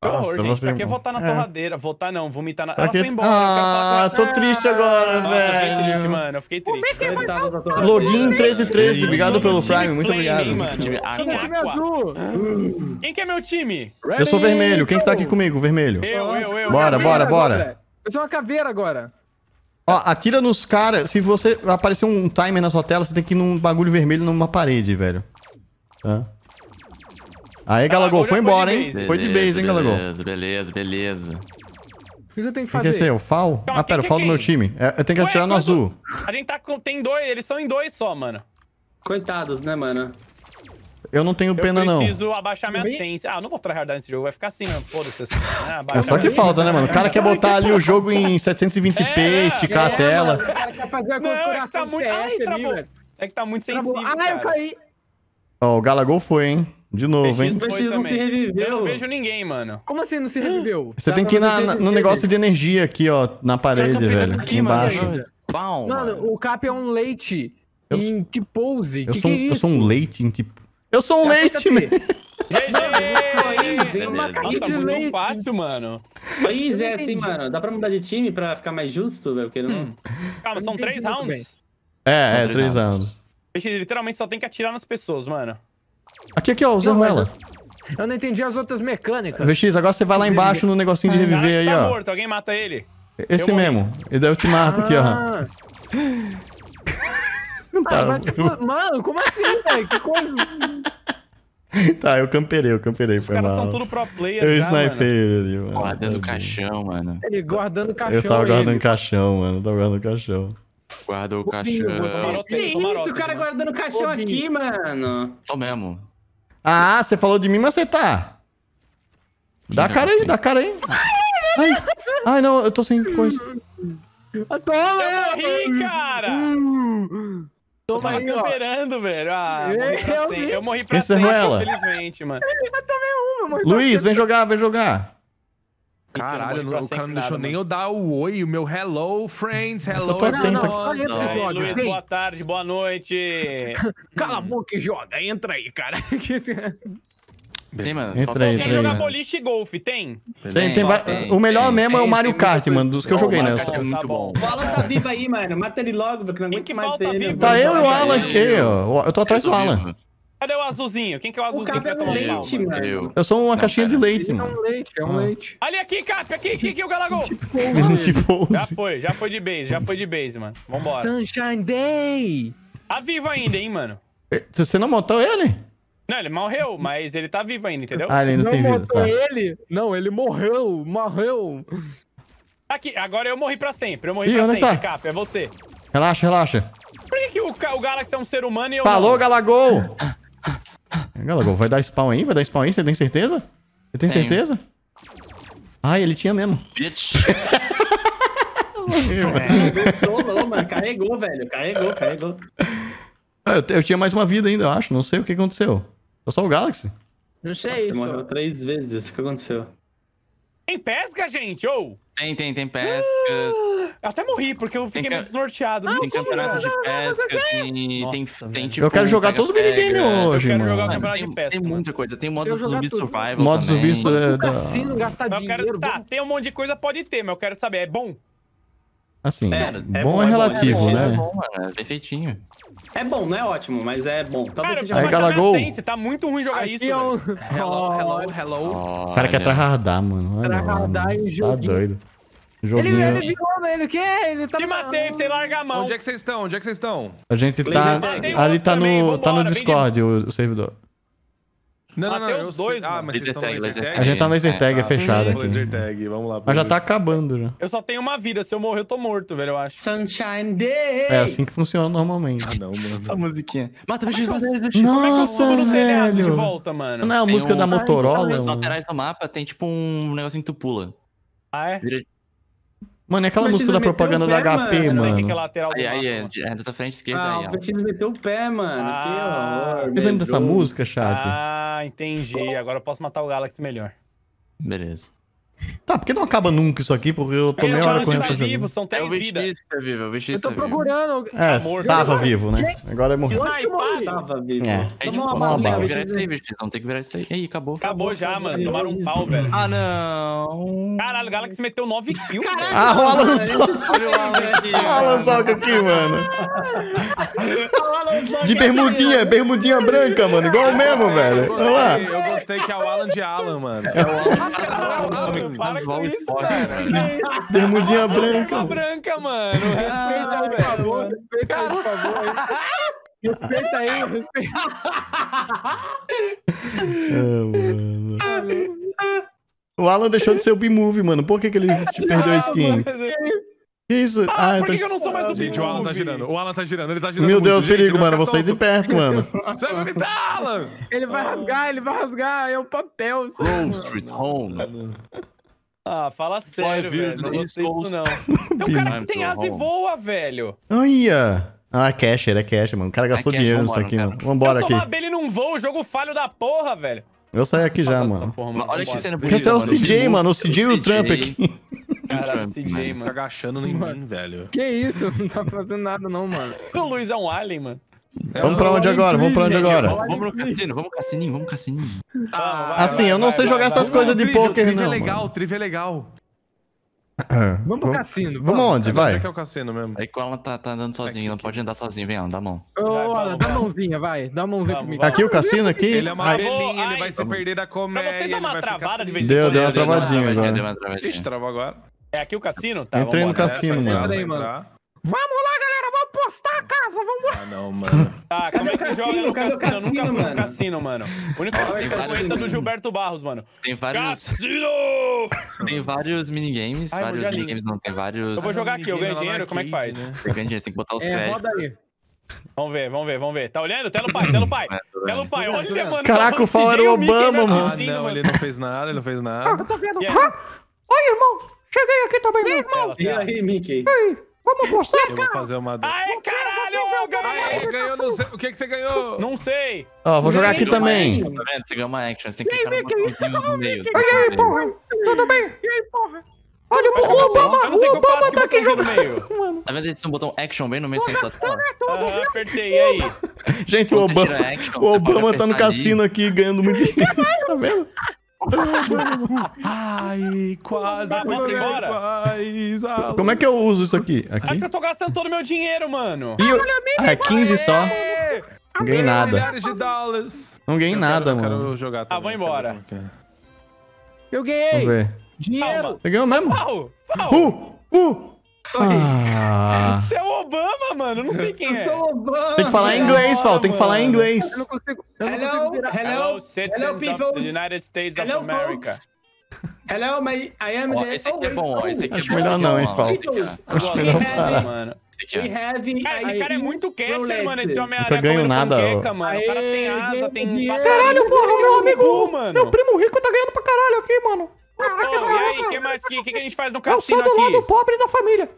Que horror, Nossa, gente. você- Pra que votar na É. torradeira? Votar não, vomitar na... Pra Ela que- foi embora, Ah, tô triste agora, Nossa, eu fiquei triste, velho. mano. Eu fiquei triste. Coitada da torradeira. Login 1313, obrigado pelo Prime, muito obrigado. Time azul. Quem que é meu time? Eu sou vermelho, quem que tá aqui comigo? Vermelho. Eu, eu, eu. Bora, bora, bora. Eu sou uma caveira agora. Ó, atira nos caras. Se você aparecer um timer na sua tela, você tem que ir num bagulho vermelho numa parede, velho. Tá? Aí, Galagol, foi embora, hein? base. Foi de base, hein, Galagol? Beleza, beleza, beleza. O que eu tenho que O que é esse aí? fazer? O FAL? Calma, Ah, pera, o FAL do é meu time. É, eu tenho que Ué, atirar no quanto- azul. A gente tá com... Tem dois, eles são em dois só, mano. Coitados, né, mano? Eu não tenho Eu pena, não. preciso abaixar minha sense. Ah, eu não vou tryhardar nesse jogo, vai ficar assim, mano. Foda-se. assim. Ah, É só que falta, né, mano? O cara quer botar ali o jogo em 720p, É, esticar a É, tela. mano, o cara quer fazer a Não, é que configuração tá muito... Ai, ali. É que tá muito sensível, Ah, eu caí. Ó, o Galagol foi, hein? De novo, hein? O PX não se reviveu. Eu não vejo ninguém, mano. Como assim não se reviveu? Você Dá tem pra que ir na- no negócio de energia aqui, ó, na parede, velho. aqui, embaixo. Mano, mano. o Cap é um leite Eu em que pose. Eu Que sou, que um- é eu sou um leite em tipo. Eu sou um leite, man. GG! Beleza. Nossa, De muito leite. fácil, mano. Pois Eu é, não assim, mano. Dá pra mudar de time pra ficar mais justo, velho? Porque não. Calma, Eu são três muito rounds. É, São é, três três rounds. Peixe literalmente só tem que atirar nas pessoas, mano. Aqui, aqui, ó, o Não, Zeruela. Eu não entendi as outras mecânicas. VX, agora você vai lá embaixo no negocinho de reviver aí, tá ó. morto, alguém mata ele. Esse Eu mesmo. E daí eu te mato aqui, ó. Ah, Tá, ah, falou- Mano, como assim, velho? Que coisa. tá, eu camperei, eu camperei, Os foi caras mal. são tudo pro player Eu já, mano. snipei ele, mano. Guardando o caixão, mano. Ele guardando o caixão. Eu tava guardando ele. caixão, mano. Eu tava guardando caixão. Guardou o caixão. Que isso? O cara mano. guardando caixão Bobinho. aqui, mano. Tô mesmo. Ah, você falou de mim, mas você tá. Dá a cara aí, dá a cara aí. Ai, ai, não, eu tô sem coisa. Ah, Toma, Eu morri, cara! Ó. camperando, velho. Ah, morri pra Eu. Eu morri pra sempre, Ruela. infelizmente, mano. Uma, mano. Luiz, vem jogar, vem jogar. Caralho, não o cara não deixou nada, nem mano. eu dar o oi, o meu hello, friends, hello. tô atento Não, não. Luiz, Vem. boa tarde, boa noite. Cala a boca e joga. Entra aí, cara. Tem, mano. Entra aí, entra aí. jogar boliche e golfe, tem? Tem, tem, o melhor tem, mesmo é o Mario Kart, mano, dos que eu joguei, né? Kart é muito Tá bom. O Alan tá vivo aí, mano. Mata ele logo, porque não aguento que mais ele. Tá eu e o Alan aqui, ó. Eu tô atrás do tô Alan. Cadê o azulzinho? Quem que é o O azulzinho que cara vai é um leite, mano? mano. Eu. Eu sou uma Não, caixinha de pera. leite, É mano. um leite, é um Ah. leite. Ali aqui, Cap, aqui, aqui, aqui, o Galagol. tipo, Já foi, já foi de base, já foi de base, mano. Vambora. Sunshine Day! Tá vivo ainda, hein, mano. Você não matou ele? Não, ele morreu, mas ele tá vivo ainda, entendeu? Ah, ele ainda Não tem vida, matou tá. ele? Não, ele morreu, morreu. Aqui, agora eu morri pra sempre. Eu morri Ih, pra onde sempre, tá? Cap, é você. Relaxa, relaxa. Por que, que o, o Galaxy é um ser humano e eu Falou, não? Galagol! Galagol, vai dar spawn aí? Vai dar spawn aí? Você tem certeza? Você tem Tenho. certeza? Ah, ele tinha mesmo. Bitch. Solou, mano. Carregou, velho. Carregou, carregou. Ah, Eu, eu tinha mais uma vida ainda, eu acho. Não sei o que aconteceu. Sou só o Galaxy. Não sei Você isso. morreu três vezes. Isso que aconteceu. Tem pesca, gente? Ou? Tem, tem, tem pesca. Eu até morri, porque eu fiquei Tem meio desnorteado. Tem Mentira. campeonato de pesca, tem. Nossa, tem, tem tipo. Eu quero jogar todos os minigames hoje, Eu quero mano. jogar o Mano, campeonato de tem, pesca, tem mano. muita coisa. Tem modo Eu zumbi survival. Modo zumbi su- é, No da- cassino, gastar Eu dinheiro. tá, tem um monte de coisa, pode ter, mas eu quero saber, é bom? Assim, É, bom, é é, bom, é bom, relativo, é bom, É né? bom, mano. É perfeitinho. É bom, não é ótimo, mas é bom. Talvez Cara, eu seja Aí, Galagol. sense, tá muito ruim jogar Aqui isso, é um... velho. Hello, hello, hello. O cara quer Olha. tryhardar, mano. Mano. em Tá joguinho. doido. Ele, Joguinho. ele virou, ele o quê? Ele tá... Te matei pra você largar a mão. Onde é que vocês estão? Onde é que vocês estão? A gente tá. Ali tá também, no, tá no Discord o, o servidor. Não, não, não. Eu sei- dois, Ah, mas vocês Laser estão no tag, laser tag? A gente tá no laser É, tag, é Ah, fechado aqui. Laser tag, vamos lá. Mas já tá acabando já. Eu só tenho uma vida, se eu morrer eu tô morto, velho, eu acho. Sunshine Day! É assim que funciona normalmente. Ah, não, mano. Essa musiquinha. Mata, bicho, mata, bicho. Como é que eu Nossa, subo no telhado de velho. volta, mano? Não é a música um- da Motorola? Mano? laterais do mapa tem tipo um negocinho que tu pula. Ah, é? Mano, é aquela música da precisa meter propaganda o da pé, HP, mano. Eu sei o que é mano. lateral Aí, aí, é, mano. é da tua frente esquerda Ah, aí, o ó. Betis meteu o pé, mano. Ah. que horror. Vocês lembram dessa música, chat? Ah, entendi. Agora eu posso matar o Galaxy melhor. Beleza. Tá, por que não acaba nunca isso aqui? Porque eu tô Ele meia hora tá correndo pra vivo, são É três o vidas. VX que tá vivo, é o VX Eu tô tá vivo. procurando. É, morto. tava vivo, né? Agora morreu. Que eu morri? Tava vivo. É. É, tipo, uma ter bala. que virar isso aí, VX. Vamos ter que virar isso aí. Ih, acabou. Acabou já, mano. Tomaram um pau, velho. Ah, não. Caralho, o Galaxy meteu 9 kills, velho. Ah, o Alan Soca. Alan aqui. O Alan Soca aqui, mano. De bermudinha, bermudinha branca, mano. Igual mesmo, velho. Olha lá. Eu gostei que é o Alan de Alan, mano. É o Alan. Para Casual com isso, forte, cara. Bermudinha Branca, branca. branca, mano. Respeita aí, por favor. Respeita aí, por favor. Respeita aí, respeita. Ah, mano. O Alan deixou de ser o B-Movie, mano. Por que, que ele te perdeu a skin? Que isso? Ah, Ah, por tá... que, eu não sou mais o Gente, o Alan tá girando. O Alan tá girando, ele tá girando. Meu muito. Deus, Gente, perigo, mano. Eu vou sair de perto, mano. Você vai vomitar, Alan! Ele vai rasgar, ele vai rasgar. É o papel. aí, Grove mano. Street Home. Ah, fala sério, velho. Não no gostei disso, não. Tem um cara que tem asa e voa, velho. Olha. Ah, Casher, é Casher, mano. O cara gastou cash, dinheiro nisso aqui, cara. mano. Vambora eu aqui. sou uma abelha e não voo, jogo falho da porra, velho. Eu saio aqui já, mano. porra, mano. Olha que cena Porque esse é o mano. CJ, mano. O CJ e o Trump aqui. Caralho, Trump, CJ, mano. agachando em mim, velho. Que isso? Não tá fazendo nada, não, mano. O Luiz é um alien, mano. Vamos pra onde agora? Vamos pra onde agora? Vamos no cassino, vamos no cassininho, vamos no cassininho. Ah, Assim, eu não sei jogar essas coisas de Trivia, poker, trivia não. é legal, trivia é legal. Vamos pro cassino. Vamos onde? Onde Vai. é que é o cassino mesmo? Aí que o Alan tá, tá andando sozinho, não pode andar sozinho, vem Alan, dá a mão. Ô, dá a mãozinha, vai. Dá a mãozinha Vamos, comigo. vai. Aqui o cassino aqui? Ele é uma abelhinha, ele vai se perder da colmeia. Pra você dar uma travada de vez em Deu, quando. deu uma travadinha deu uma agora. deu uma travadinha. Ixi, travou agora. É aqui o cassino? Tá, Entrei no cassino, mano. Vamos lá, galera. Postar a casa. Vamos Ah, não, mano. Tá, Cadê como é o que cassino? joga no Cadê o cassino? Eu nunca cassino, fui no mano? cassino, mano. O único cassino que eu vários- conheço é do Gilberto Barros, mano. Tem vários, Cassino! tem vários minigames, Ai, vários minigames não, tem vários... Eu vou jogar aqui, eu ganho dinheiro, como é que faz? Né? Tem grande, tem que botar os É, créditos. roda aí. Vamos ver, vamos ver, vamos ver. Tá olhando? Tela o pai, tela o pai. É, tô Tela o vendo. pai, olha, mano. Caraca, tá o Fal era o e Mickey Obama, me mano. Ah, assistindo, não, mano. ele não fez nada, ele não fez nada. E aí? Oi, irmão. Cheguei aqui também, mano. Tela, E tela. aí, Mickey? Vamos apostar? Eu vou fazer uma... Ai, caralho, eu Aê, ganhou, não sei. O que que você ganhou? Não sei. Ó, vou jogar aqui Você ganhou uma também. action, Tá vendo? Você ganhou uma action, você tem que clicar no botãozinho no meio. Tudo bem? E aí, porra? Olha, o Obama, Eu não sei o o que eu faço, Obama que tá aqui botãozinho no jogando. meio. Tá vendo? Existe um botão action bem no meio centro da tela. Aham, apertei, e aí? Gente, o Quando você Obama, tira action, o você Obama tá no apertar ali. cassino aqui ganhando muito dinheiro. Tá vendo? Ai, quase. Tá, foi posso ir três embora? Alan. Como é que eu uso isso aqui? Acho Aqui? que eu tô gastando todo o meu dinheiro, mano. E eu... Ah, é 15 só. Ê, Não ganhei nada. Milhares de dólares. Não ganhei Eu nada, quero, eu mano. quero jogar Ah, vou embora. é. Eu Vamos ganhei! ver. Dinheiro! Calma. Você ganhou mesmo? Pau! Pau! Uh! Uh! Ah. Você é o Obama, mano. Eu não sei quem Eu é. sou Obama. Tem que falar em inglês, Fal. Tem que falar em inglês. Eu não consigo. Eu não Hello, consigo virar. hello, Hello, citizens hello, of the peoples. United States of Hello, America. folks. Hello, my, I am Ó, the... esse aqui é bom, ó. Esse aqui é Acho bom. melhor não, é hein, ó. Eu gosto melhor parar. cara, mano. We have... Cara, esse cara é muito roulette. mano. Esse homem Nunca ganho nada, ó. panqueca, mano. O cara tem asa, tem... Caralho, porra, meu amigo. Meu primo rico tá ganhando pra caralho aqui, mano. Pô, e aí, o que mais que, que, que a gente faz no Eu cassino sou do lado aqui? pobre da família.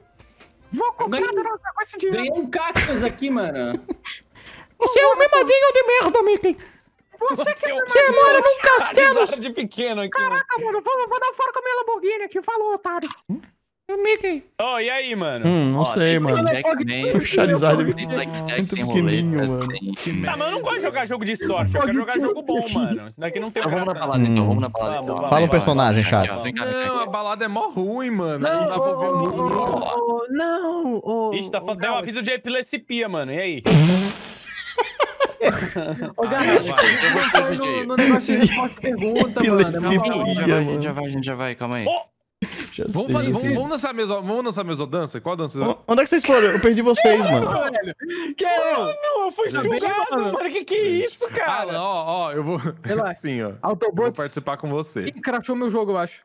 Vou comprar Ganhei- droga com esse dinheiro. Ganhei um cactus aqui, mano. Você é um mimadinho de merda, Mickey. Você que Você mora num castelo. De pequeno aqui. Caraca, mano, vou, vou dar fora com a minha Lamborghini aqui. Falou, otário. Mickey. Ô, e aí, mano? Hum, não Ó, sei, mano. Tem- O Charizard Blackjack, muito pequenininho, mano. Tá, mas eu não gosto de jogar jogo de sorte. Eu quero jogar jogo bom, mano. Isso daqui não tem Então vamos na balada, então. Vamos na balada, Vamos, então. Fala um personagem, chato. ó, Não, a balada é mó ruim, mano. Não, dá pra ô, muito. Não, ô. Ixi, tá falando. Deu um aviso de epilepsia, mano. E aí? Ô, Galaxy, vai, eu vou no, negócio de resposta pergunta, mano. É Epilepsia. mano. gente já vai, a gente já vai, calma aí. Vamos, fazer, vamos, vamos dançar mesmo, vamos dançar mesmo dança? Qual dança? O- Onde é que vocês foram? Eu perdi vocês, mano. Que é? não, eu fui julgado, mano. mano. Que que é isso, Ah, cara? não, ó, ó, eu vou. Relaxa. Assim, ó. Vou Autobots. participar com você. Ih, crashou meu jogo, eu acho.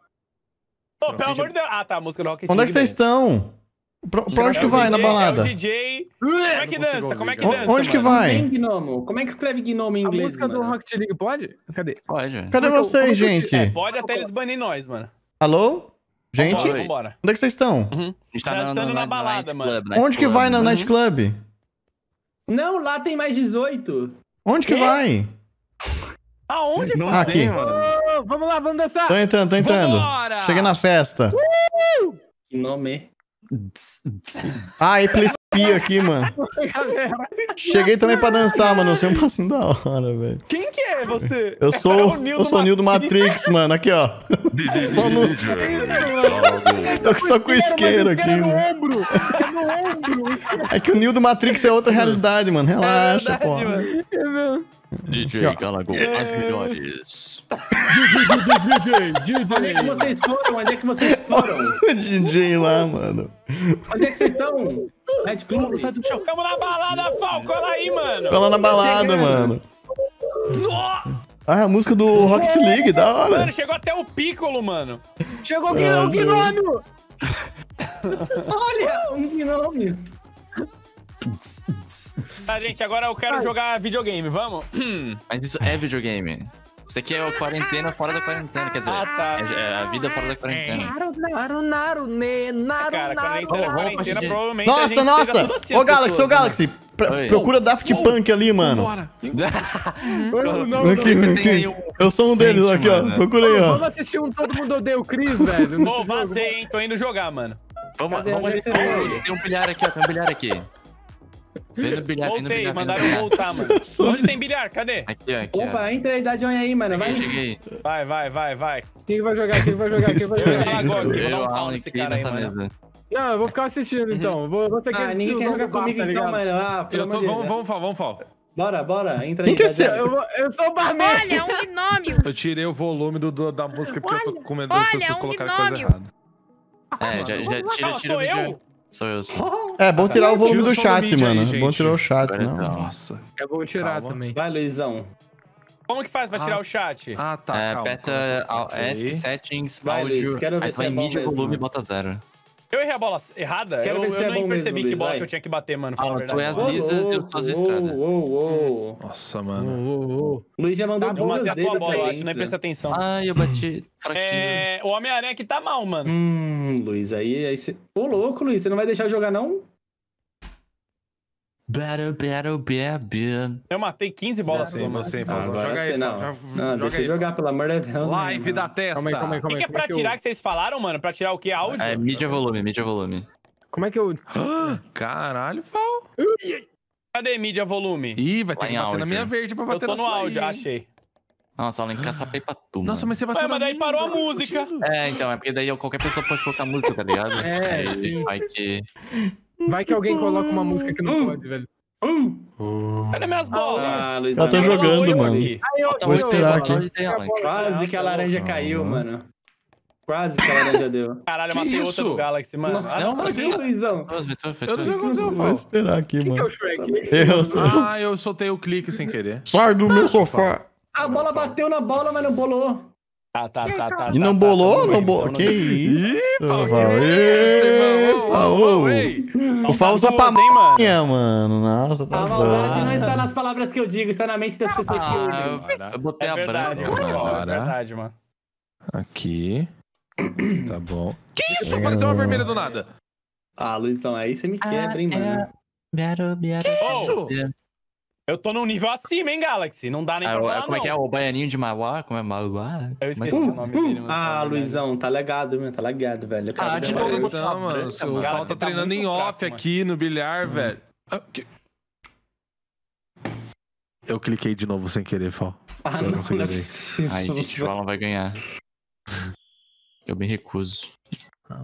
Pô, pelo amor de Deus. Ah, tá, a música do Rocket Onde é que vocês estão? Pra, pra onde que vai na balada? É o DJ. Como é que dança? Como é que dança? Onde que mano? vai? Tem gnomo. Como é que escreve gnomo em A inglês, música do mano? Rocket League pode? Cadê? Pode. Cadê Como é como vocês, eu gente? É, pode até eles banir nós, mano. Alô? Gente? Vambora, vambora. Onde é que vocês estão? A gente tá Dançando no, na no balada, night mano. club, night Onde que club. vai na Uhum. Night Club? Não, lá tem mais 18. Onde que vai? Aonde? Ah, aqui. Ô, vamos lá, vamos dançar. Tô entrando, tô entrando. Vambora! Cheguei na festa. Gnome. Ah, aqui, mano. Cheguei também pra dançar, mano. Eu sei um passinho da hora, velho. Quem que é você? Eu É sou, o Neo eu do sou o Neo do Matrix, mano. Aqui, ó. Só no... Tô só com o isqueiro aqui, é no ombro. É no ombro. É que o Neo do Matrix é outra realidade, mano. Relaxa, verdade, pô. mano. É. DJ Galago, as melhores. Onde é que vocês foram? Onde é que vocês foram? O DJ lá, mano. Onde é que vocês estão? Night Club? Sai do chão. Tamo na balada, Fal. Cola aí, mano. Cola na balada, chegando. mano. Ah, a música do Rocket League, da hora. Mano, chegou até o Piccolo, mano. Chegou o Gnômio. Olha, um gnome. Tá, gente, agora eu quero jogar videogame, vamos? Mas isso é videogame. Isso aqui é a quarentena fora da quarentena, quer dizer, Ah, tá. é, é a vida fora da quarentena. Naru, naru, naru, ne, naru, Cara, quando a gente naru. quarentena, provavelmente a Nossa, nossa! assim, Ô, Galaxy, pessoas, ô, Galaxy. Pra- Oi. procura Daft Punk ali, mano. Bora. Não, não, Aqui, aqui. um Eu sou um deles, Sente, aqui, ó. mano. Procura aí, ó. Vamos assistir um Todo Mundo Odeia o Chris, velho. nesse Ô, jogo. vazei, hein? Tô indo jogar, mano. Vamos, Cadê? vamos ali. é? Tem um bilhar aqui, ó. Tem um bilhar aqui. Vem no bilhar, Voltei, bilhar. vem no mandaram eu bilhar. voltar, mano. Onde tem bilhar? Cadê? Aqui, ó. Aqui, ó. Opa, entra aí, dá join aí, mano. Vai. Cheguei, cheguei. Vai, vai, vai, vai. Quem vai jogar? Quem vai jogar? Quem vai Eu jogar? falar agora, vou dar Eu, um nesse cara aí, nessa mano. mesa. Não, eu vou ficar assistindo então. Vou, você quer Ah, assistir ninguém quer jogar comigo tá então, mano. Ah, pelo Eu tô, amor de vamos, vamos, Fal, vamos, Fal. Bora, bora. Entra Quem aí. que é. Eu, vou, eu sou o barman. Olha, um gnômio. Eu tirei o volume do, do- da música porque eu tô com medo das olha, pessoas um colocarem coisa errada. É, já, já tira, tira sou o vídeo. eu? Sou eu, sou. É, bom tirar o volume do chat, aí, mano. É bom tirar o chat, não. tá. Nossa. Eu vou tirar Calma. também. Vai, Luizão. Como que faz pra tirar o chat? Ah, tá, É, calma. aperta a- Ok. ESC Settings, Vai, áudio, Luiz, quero ver aí se vai é em bom mídia, volume e bota zero. Eu errei a bola errada? Quero eu ver se eu é nem percebi mesmo, que Luiz, bola vai. que eu tinha que bater, mano. Ah, tu és mano. Luiz e eu sou as estradas. ô, ô. Nossa, mano. ô. Luiz já mandou Eu duas matei a tua bola, eu acho, nem dentro. prestei atenção. Ai, eu bati fraquinho. É, o Homem-Aranha aqui tá mal, mano. Hum, Luiz, aí, aí você... Ô, louco, Luiz, você não vai deixar eu jogar, não? Battle, battle, baby. Eu matei 15 bolas. Mano. você, Fazão. Joga aí, não. Já- Não, joga deixa eu jogar, pelo amor de Deus. Live mano. da testa. Calma aí, calma aí, O calma que, aí. que é pra é que tirar eu- que vocês falaram, mano? Pra tirar o que? Áudio? É, mídia volume, mídia volume. Como é que eu. Caralho, Fal. Cadê mídia volume? Ih, vai ter Lá que em bater na áudio. minha verde pra Eu bater tô na no sua áudio, aí, hein? achei. Nossa, Alan, caçapei pra tu, Nossa, mas você bateu Ué, mas daí parou a música. É, então, é porque daí qualquer pessoa pode colocar música, tá ligado? É, Aí sim. Vai que... Vai que alguém coloca uma música que não pode, velho. Um. Cadê minhas bolas? Ah, Luizão. Eu tô Tem uma jogando, lagoa mano. Aí eu, Tá Vou eu- esperar eu- aqui. Quase que a laranja caiu, Uhum. mano. Quase que a laranja deu. Caralho, eu Que matei outra do Galaxy, mano. Ah, Não, não, mas Aqui, Luizão. Eu não sei o que aconteceu, Vou esperar aqui, Quem que é mano. o Shrek? Eu sei. Ah, eu soltei o clique sem querer. Sai do meu sofá. A bola bateu na bola, mas não bolou. Tá, tá, tá, tá. E não tá, bolou? tá, tá, Não tá, bolou. Que isso, Fal, Val? que isso, irmão? Ô, Fal. ô, ô, ei. O Fal usa pra hein, mano? manha, mano. Nossa, tá A maldade não está nas palavras que eu digo, está na mente das pessoas que Ah, ouvem. eu, eu botei É a verdade, branca. mano. É Agora. verdade, mano. Aqui. Tá bom. Que isso? Apareceu uma vermelha do nada. Ah, Luizão, aí você me quebra, hein, é. mano. Biaro. isso? Eu tô num nível acima, hein, Galaxy? Não dá nem Ah, pra falar, como é que é? não. O baianinho de Mauá? Como é Mauá? Eu esqueci Como é o nome dele, mano. Ah, Tá Luizão, tá legado, meu, tá legado, velho. Ah, de novo, Então, mano, branca, o mano. Cara, tá você tá treinando em off fraco, mano. aqui no bilhar, velho. Ah, Eu cliquei de novo sem querer, Fal. Ah, Eu não, não sei não é possível. Ai, gente, o Alan vai ganhar. Eu me recuso. Ah,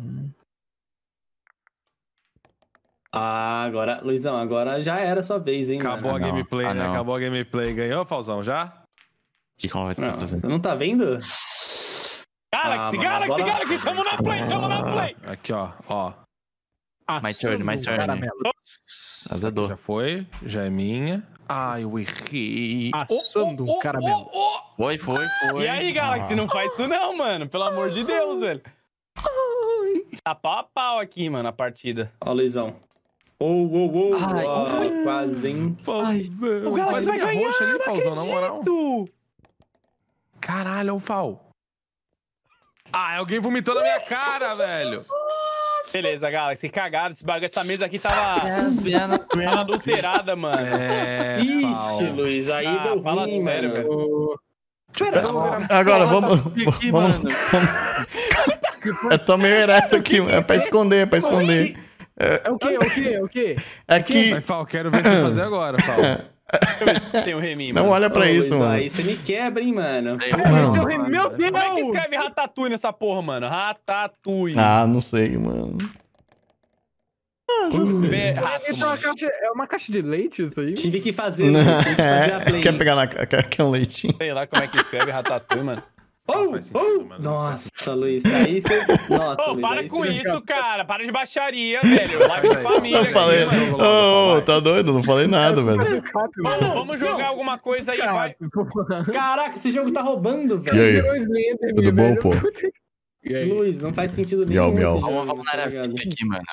agora, Luizão, agora já era a sua vez, hein, Acabou a mano. não. gameplay, Ah, né? não. Acabou a gameplay. Ganhou, Falzão, já? O que que o Alan vai ter que Não, fazer? você não tá vendo? Galaxy, Ah, Galaxy, bola- Galaxy, tamo na play, tamo na play. Aqui, ó. Ó. My turn, my turn. Azedou. Já foi, já é minha. Ai, eu errei. Assando um caramelo. oh, oh. Foi, foi, foi. E aí, Galaxy, não faz isso não, mano. Pelo amor de Deus, velho. Tá pau a pau aqui, mano, a partida. Ó, Luizão. Ô, ô, ô, Ai, quase, hein? Falzão. O Galaxy vai ganhar, roxa ali, Falzão, na moral. Caralho, é o Fal. Ah, alguém vomitou na minha cara, velho. Beleza, Galaxy, cagado. Esse bagulho, essa mesa aqui tava, tava adulterada, mano. É, Ixi. Luiz, aí Ah, deu fala ruim, sério, mano. velho. Ô, Agora, vamos. Aqui, vamos eu tô meio ereto aqui, mano. É pra esconder, é pra esconder. É o quê? É o quê? É o quê? É que. Mas, Fal, quero ver você fazer agora, Fal. Deixa eu ver se tem um reminho, Não mano. olha pra Ô, isso, Luizão, mano. Aí você me quebra, hein, mano. Não. Meu Deus! Como é que escreve Ratatouille nessa porra, mano? Ratatouille. Ah, não sei, mano. Rato, Isso é uma, mano. caixa, é uma caixa de leite, isso aí? Tive que fazer, Luiz, tive que fazer a play. quer pegar na. Quer, quer um leitinho? Sei lá como é que escreve Ratatouille, mano. Oh, sentido, oh. mano. Nossa, Luiz, aí você... Nossa, Ô, Luiz, para com isso, cara. Para de baixaria, velho. Live de família aqui, falei. mano. Ô, ô, tá doido? Não falei nada, velho. Vamos, vamos jogar alguma coisa aí, vai. Caraca, esse jogo tá roubando, E velho. Tudo bom, velho. pô? Luiz, não faz sentido Miau, nenhum miau. jogo, Vamos, vamos na tá área ligado? VIP aqui, mano.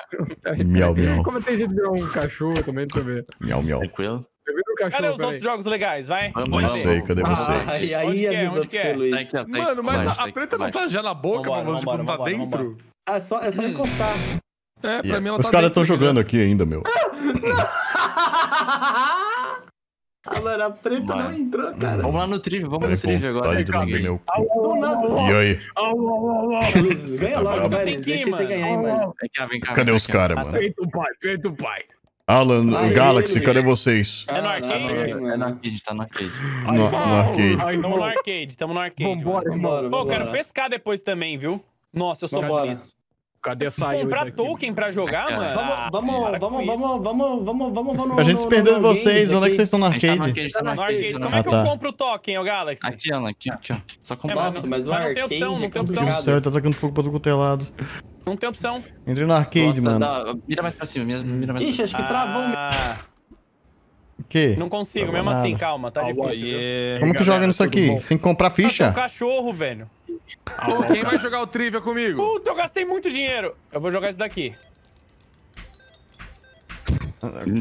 Miau, miau. Como tem jeito de virar um cachorro também, também. Miau, miau. Tranquilo. Cachorro, Cadê os outros jogos legais? Vai. Vamos, Não vamos, sei, cadê vocês? aí é? ajuda Onde que pra você, é? Luiz. Tá aqui, ó, tá aqui, Mano, mas a, tá a preta não tá já na boca Vambora, pra você vambora, não tá vambora, dentro? É só, é só encostar. É, pra mim ela Os tá caras estão jogando aqui ainda, meu. A Lara preta Vai. não entrou, cara. Vamos lá no trivia, vamos Tem no trivia agora. de lamber meu. Do nada. E aí? Luiz, ganha logo, Luiz. ir, Deixa você mano. ganhar, hein, mano. Vem cá, vem cá. Cadê vem os caras, mano? Feito o pai, feito o pai. Alan, Galaxy, Luiz. cadê vocês? É no Ah, arcade? É no arcade, tá no arcade. No, no arcade. Tamo no arcade, tamo no arcade. Vambora, mano. Vambora, Pô, eu quero pescar depois também, viu? Nossa, eu sou bom nisso. Cadê Se comprar daqui? token pra jogar, ó. mano. Vamos, ah, vamos, vamos, vamos, vamos, vamos, vamos, vamos. A gente se perdeu de vocês. Onde é que vocês estão no tá no arcade? tá arcade. Como tá é Ah, que tá. eu compro o token, ô Galaxy? Aqui, Alan, aqui, aqui, ó. Só É, comprar. mas Nossa, não- mas o não arcade opção, não é tem opção. complicado. Céu, tá tacando fogo pra tudo quanto é lado. Não tem opção. Entrei no arcade, mano. Mira mais pra cima, mira, mais Ixi, acho que travou. Ah, O quê? não consigo, Não mesmo nada. assim, calma, tá difícil. Como que joga nisso aqui? Tem que comprar Ah, tem ficha? um cachorro, velho. Quem vai jogar o trivia comigo? Puta, eu gastei muito dinheiro. Eu vou jogar esse daqui.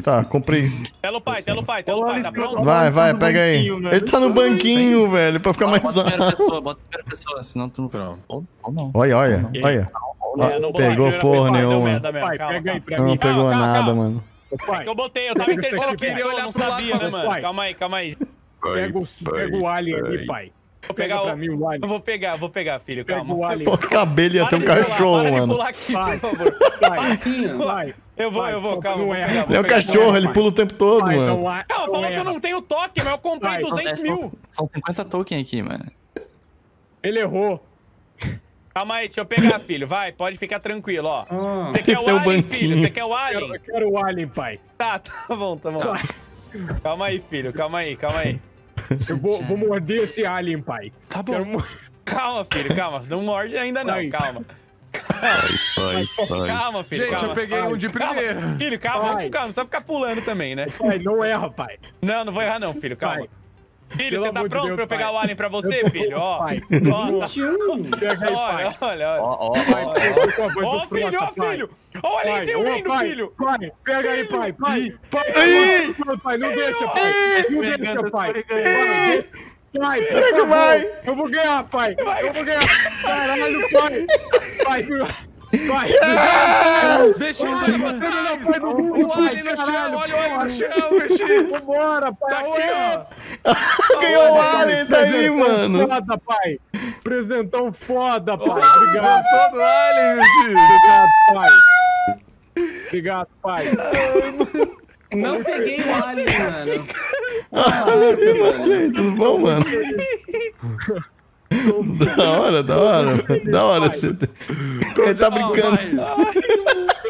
Tá, comprei. Telo pai, telo pai, telo pai, tá pronto? Vai, vai, pega aí. Ele tá no banquinho, velho, pra ficar mais Bota a primeira alto. pessoa, bota a primeira pessoa, senão tu não... Pronto. Ou, ou não. Olha, olha, olha. É, lá, Pegou porra nenhuma. merda mesmo, Pai, calma, pega aí calma. pra Não mim. pegou calma, nada, calma. mano. Ô, pai, Eu botei, eu tava em terceira queria pessoa, olhar não pro sabia, lado, né, mano? Calma aí, calma aí. pega o, pega o alien ali, pai. Vou Pega pegar o... mim o alien. Eu vou pegar, vou pegar, filho, Pega calma. o alien. Pô, cabelo ia ter Para um pular, cachorro, para de mano. pular aqui, Vai. por favor. Pai, Pouquinho. vai. Eu vou, Vai, eu vou, calma. não vou pegar, vou é um pegar. cachorro, ele pula o tempo todo, mano. não, não falou que eu não tenho toque, mas eu comprei Vai, 200 É, são, mil. são 50 tokens aqui, mano. Ele errou. Calma aí, deixa eu pegar, filho. Vai, pode ficar tranquilo, ó. Ah. Você quer o Tem um alien, banquinho. filho? Você quer o Eu alien? eu quero o Alien, pai. Tá, tá bom, tá bom. Calma aí, filho. Calma aí, calma aí. Eu vou, vou morder esse Alien, pai. Tá Quero bom. mor- Calma, filho, calma. Não morde ainda não, Vai. calma. Vai, vai. Calma, filho, Gente, calma. eu peguei um de Calma, primeira. filho, calma, com calma. Não precisa ficar pulando também, né? Pai, não erra, pai. Não, não vou errar não, filho, calma. Pai. Filho, Pelo você tá pronto Deus, pra eu pegar pai. o alien pra você, Eu filho? Ó, pai. ó, tá- 21. Pega aí, pai. olha, olha, olha. Ó, ó, Pai, ó. Ó, filho, ó, pai. filho. Ó, o Pai, alienzinho vindo, pai, filho. Pai, pega aí, pai, pai. Pai, Ai. pai, pai, não deixa, pai. Não deixa, pai. Pai, Pai, por favor. vai? Eu vou ganhar, pai. Eu vou ganhar. Caralho, pai. Pai, pai. Deixa eu Pai, ir você pra trás. O alien no chão, olha o alien no chão, VX. Vambora, pai. Tá aqui, ó. Ganhou o alien, tá aí, Presentão mano. Foda, pai. Presentão foda, pai. Gostou Obrigado. do alien, VX? Obrigado, pai. Obrigado, pai. Não peguei o alien, mano. E aí, tudo bom, mano? Da hora, da hora. Da hora. Você... Ele tá brincando.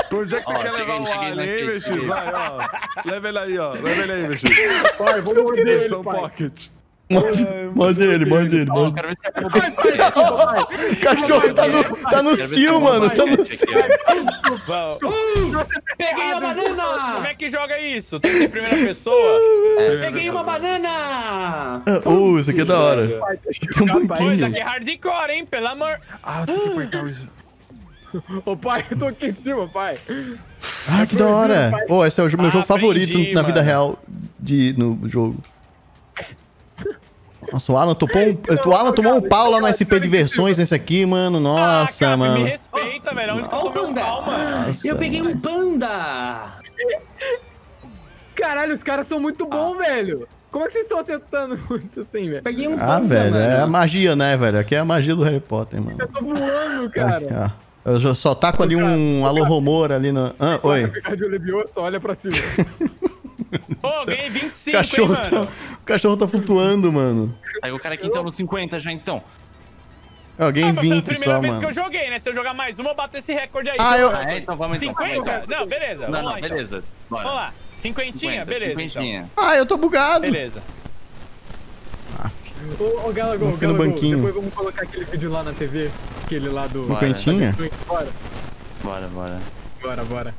Pra onde é que você quer cheguei, levar o alien, hein. Vai, ó. Leva ele aí, ó. Leva ele aí, VX. Pai, vou morder ele, pai. pocket. Morde, morde ele, morde ele. Ó, Morde. quero ver se é cachorro tá no, tá no cio, é mano. Tá no aqui. Vamos. Peguei uma Como banana! é que joga isso? Tem que ser em primeira pessoa? Peguei uma banana! Uh, isso aqui é da hora. Eu Tem um banquinho. que é hardcore, hein? Pelo amor. Ah, tem que apertar isso. Ô, pai, eu tô aqui em cima, pai. Ah, que da hora. Ô, esse é o meu Ah, jogo favorito na vida real de, no jogo. Nossa, o Alan tomou um, o Alan tomou um pau lá no SP de versões nesse aqui, mano. ah, Nossa, cara, me mano. respeita, velho. Onde que eu Ó o um panda! pau, mano? Eu peguei um panda! Caralho, os caras são muito bons, velho. Como é que vocês estão acertando muito assim, velho? Peguei um Ah, panda, velho, é a mano. magia, né, velho? Aqui é a magia do Harry Potter, mano. Eu tô voando, Aqui, cara. ó. Eu só taco ali um alô rumor ali no. Ah, oi. Olha pra cima. Ô, ganhei O 25, cachorro, hein, mano? tá, o cachorro tá flutuando, mano. Aí o cara aqui então no 50 já então. Alguém Ah, mas foi a 20 primeira só, vez mano. que eu joguei, né? Se eu jogar mais uma, eu bato esse recorde aí. Ah, eu. Ah, é? Então vamos então. vamos 50? então. Não, beleza. Não, vamos não, lá, então. beleza. Bora. Vamos lá. Cinquentinha? 50, beleza, então. cinquentinha. Ah, eu tô bugado. Beleza. Ô, ô Galago, Fica no Galago, banquinho. depois vamos colocar aquele vídeo lá na TV. Aquele lá do... Cinquentinha? Bora, Bora, bora. bora, bora.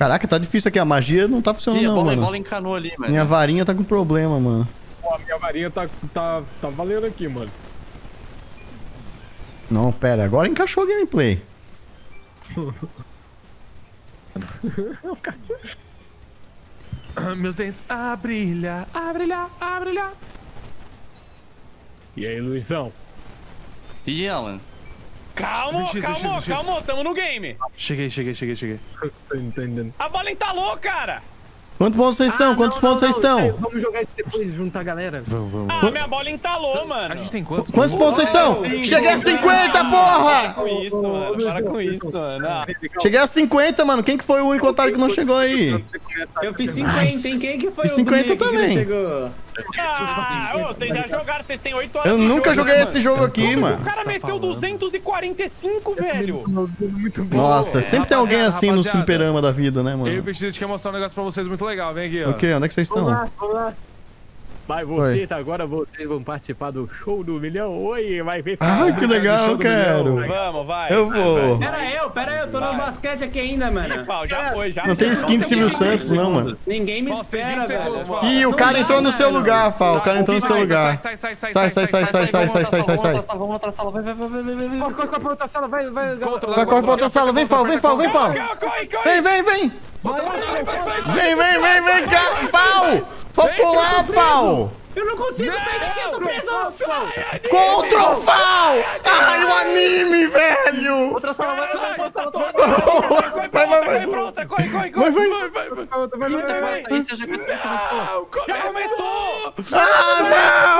Caraca, tá difícil aqui. A magia não tá funcionando, Ih, a não, bola, a mano. bola encanou ali, mano. Minha varinha tá com problema, mano. Pô, a minha varinha tá, tá, tá valendo aqui, mano. Não, pera, agora encaixou a gameplay. Meus dentes a brilhar, a brilhar, a brilhar. E aí, Luizão? E Alan? Calma, VX, calma, calma. Tamo no game. Cheguei, cheguei, cheguei, cheguei. Tô entendendo. A bola entalou, cara. Quantos pontos vocês estão? Ah, Quantos não, pontos não, vocês não, estão? Vamos jogar isso depois, juntar a galera. Vamos, vamos. Ah, minha bola entalou, mano. A gente tem quantos? Quantos pontos vocês estão? Cheguei a 50, porra! com isso, mano. Para com isso, mano. Ah, Cheguei a 50, mano. Quem que foi o único otário que não chegou aí? Eu fiz 50, hein? Quem que foi Fiz o 50 do meio que não também. chegou? Ah, ô, vocês já jogaram, vocês têm 8 horas Eu nunca jogo, joguei né, esse mano? jogo aqui, O mano. cara meteu 245, velho. Muito bom. Nossa, sempre tem alguém assim nos fliperama da vida, né, Eu e o mano? A gente quer mostrar um negócio pra vocês muito legal. Vem aqui, ó. O quê? Onde é que vocês Vamos estão? lá, vamos lá. Vai, vocês, agora vocês vão participar do show do milhão. Oi, vai ver. Ah, que legal, eu quero. Vamos, vai. Eu vou. Pera eu, pera eu, tô no basquete aqui ainda, mano. Fal, já foi, já Não tem skin de Silvio Santos, não, mano. Ninguém me espera, 20 segundos, velho. Ih, o cara entrou no seu lugar, Fal. O cara entrou no seu Vai, lugar. Sai, sai, sai, Sai, sai, sai, sai, sai, sai, sai, sai, sai. Vamos outra sala, vai, vai, vai, vai, vai, vai, vai. Corre, corre, pra outra sala, vai, vai. Vai, corre pra outra sala. Vem, Fal, vem, Fal, vem, Fal. Vem, vem, vem. Vai, vai, sai. Vem, vem, vem, vem, cá. Fal. Só ficou lá, Fal. Eu não consigo sair daqui, eu tô preso! Contra o Fal. Ai, o anime, velho. Outra sala, vai, vai, vai, Vai, vai, vai. corre pra outra, corre, corre, Vai, vai. Vai, vai, vai. Vai, vai, vai, vai. Aí você já começou. Já começou. Ah,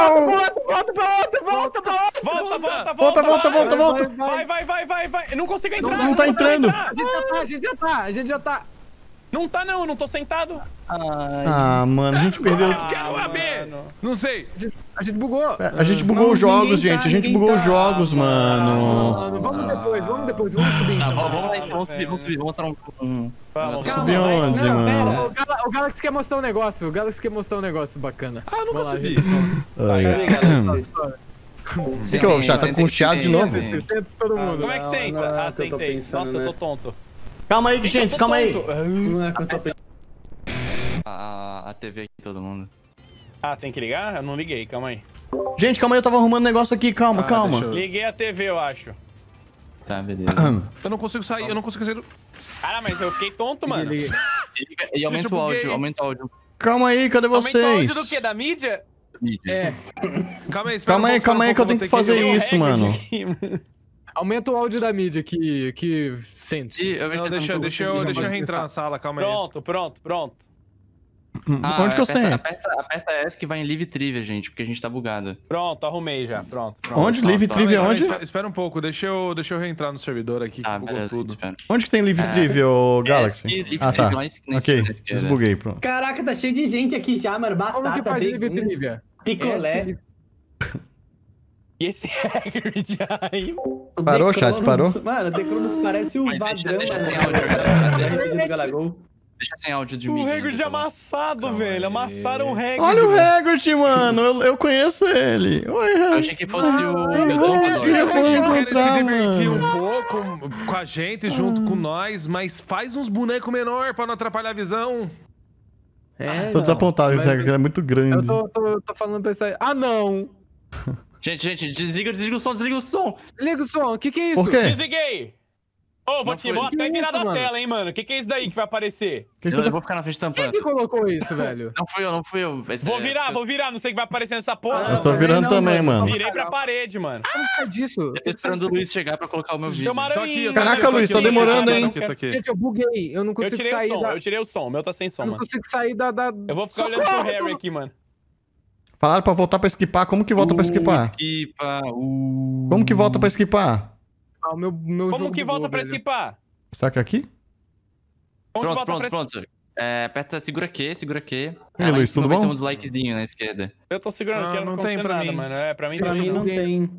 não. Volta, volta volta outra. Volta, volta, Volta, volta, vai. volta, volta. Vai, vai, vai, vai, vai. Eu não consigo entrar. não tá entrando. entrar. A gente já tá, a gente já tá, a gente já tá. Não tá não, eu não tô sentado. Ah, mano, a gente perdeu. Eu quero AB! mano. Não sei. A gente bugou. A gente bugou Não, os jogos, gente. tá, A gente ninguém bugou os tá. jogos, mano. Mano, vamos depois, vamos depois, vamos subir. Tá, então. vamos, vamos lá, então, vamos subir, vamos subir, vamos mostrar um. Vamos. Subir onde, Não, mano? pera, o, Gala- o Galaxy quer mostrar um negócio. O Galaxy quer mostrar um negócio bacana. Ah, eu nunca Vamos lá, subi. gente. Ai, ai. O que é o chat? Tá com chiado de novo? Mundo. Como é que Não, senta? não é ah, tô sentei. Nossa, eu né? tô tonto. Calma aí, gente, calma aí. tonto. Não é. A, a TV aqui, todo mundo. Ah, tem que ligar? Eu não liguei, calma aí. Gente, calma aí, eu tava arrumando um negócio aqui. Calma, Ah, calma. eu- Liguei a TV, eu acho. Tá, beleza. Eu não consigo sair, eu não consigo sair do. Ah, mas eu fiquei tonto, mano. Liga. E aumenta o áudio, aumenta o áudio. Calma aí, cadê Aumentou o vocês? áudio do quê? Da mídia? É, Calma aí, espera Calma um aí, pouco, calma aí um que eu tenho que fazer isso, mano. Aumenta o áudio da mídia que, que sente. Ih, eu vejo Não, que deixa, tá deixa, eu, deixa eu reentrar na sala, calma aí. Pronto, pronto, pronto. Ah, Onde que eu aperta, sento? Aperta, aperta S que vai em Live Trivia, gente, porque a gente tá bugado. Pronto, arrumei já. Pronto, pronto. Onde? Live. Trivia aí, onde? Espera, espera um pouco, deixa eu, deixa eu reentrar no servidor aqui, que Ah, bugou beleza, tudo. espera. Onde que tem Live Trivia, ô Galaxy? É, Live Ah, tá. Ok, desbuguei, pronto. Caraca, tá cheio de gente aqui já, mano. Como que Batata, faz live trivia? picolé. Esse- E esse Hagrid aí? Parou, The chat, Cronos- parou? Mano, o The Cronos parece o Mas deixa- Vadrão. deixa sem áudio. É Galagol. Deixa sem áudio de O mídia. Hagrid ainda, tá amassado, Calma velho. aí. Amassaram o Hagrid. Olha o. Hagrid, mano. Eu, eu conheço ele. Oi, Eu Hagrid. achei que fosse o Ai, Dumbledore. eu vou Eles querem encontrar, se divertir mano. um pouco com a gente, junto com nós, mas faz uns bonecos menor pra não atrapalhar a visão. É, Tô não. desapontado, Mas- Hagrid é muito Eu grande. tô, tô, tô falando pra isso aí. Ah, não! Gente, gente, desliga, desliga o som, desliga o som. Desliga o som, o que que é isso? Por quê? Desliguei. Ô, vou, Não te, vou até virar isso, da mano? tela, hein, mano. O que, que é isso daí que vai aparecer? Que Eu, eu tá- vou ficar na frente Quem tampando. que colocou isso, velho? Não fui eu, não fui eu. Esse Vou é- virar, vou virar. Não sei o que vai aparecer nessa Ah, porra. Eu tô virando não, também, mano. mano. Virei pra parede, mano. Que é disso? Eu tô esperando o Luiz chegar pra colocar o meu vídeo. Tô aqui, eu tô Caraca, eu tô Luiz, aqui, tá eu demorando, eu tô hein? aqui, eu tô aqui. Gente, eu buguei. Eu não Eu consigo tirei o sair som, da... eu tirei o som. O meu tá sem som, Eu não mano. consigo sair da... da... Eu vou ficar olhando pro Harry aqui, mano. Falaram pra voltar pra esquipar. Como que volta pra Uh, esquipar? Esquipa, uh. Como que volta pra esquipar? Ah, o meu, meu Como jogo que volta bugou, pra velho. esquipar? Será que é aqui? Como Pronto, pronto, pra pronto. É, aperta, segura Q, segura Q. E aí, Luiz, tudo bom? ter um dislikezinho na esquerda. Eu tô segurando Não, aqui, eu não, não tem pra nada, mim. mano. É, pra mim Pra tá mim não tem.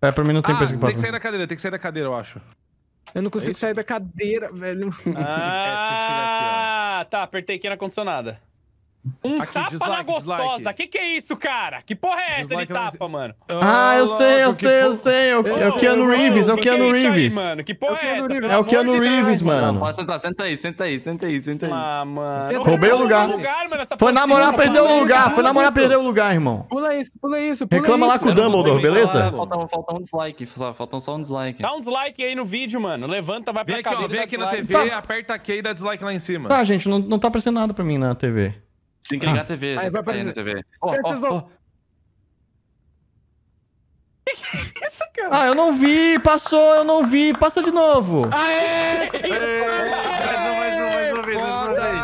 É, pra mim não tem pra Ah, esquipar. tem que sair da cadeira, tem que sair da cadeira, eu acho. Eu não consigo isso? sair da cadeira, velho. Ah, tá, apertei aqui na condicionada. Um Aqui, tapa dislike, na gostosa. dislike. Que que é isso, cara? Que porra é essa Dislike de tapa, mano? Ah, eu sei, eu sei, eu sei. É o, é o Keanu Reeves, é o Keanu aí, Reeves. mano? Que porra É o é Keanu essa? É o Keanu Reeves, mano. Ó, senta, senta aí, senta aí, senta aí, senta aí. Ah, mano. Roubei o lugar. Foi namorar, perdeu o lugar. Foi namorar, perdeu o lugar, irmão. Pula isso, pula isso, Reclama lá com o Dumbledore, beleza? Falta, um dislike, só, faltam só um dislike. Dá um dislike aí no vídeo, mano. Levanta, vai pra aqui, cadeira. vem aqui na. TV, Tá. aperta Q e dá dislike lá em cima. Tá, gente, não, não tá aparecendo nada pra mim na TV. Tem que ligar a TV. Aí vai pra- aí na TV. Ó, Essas ó, não- ó. Ah, eu não vi, passou, eu não vi. Passa de novo. Aê! Mais uma, mais uma, mais uma vez, mais uma vez.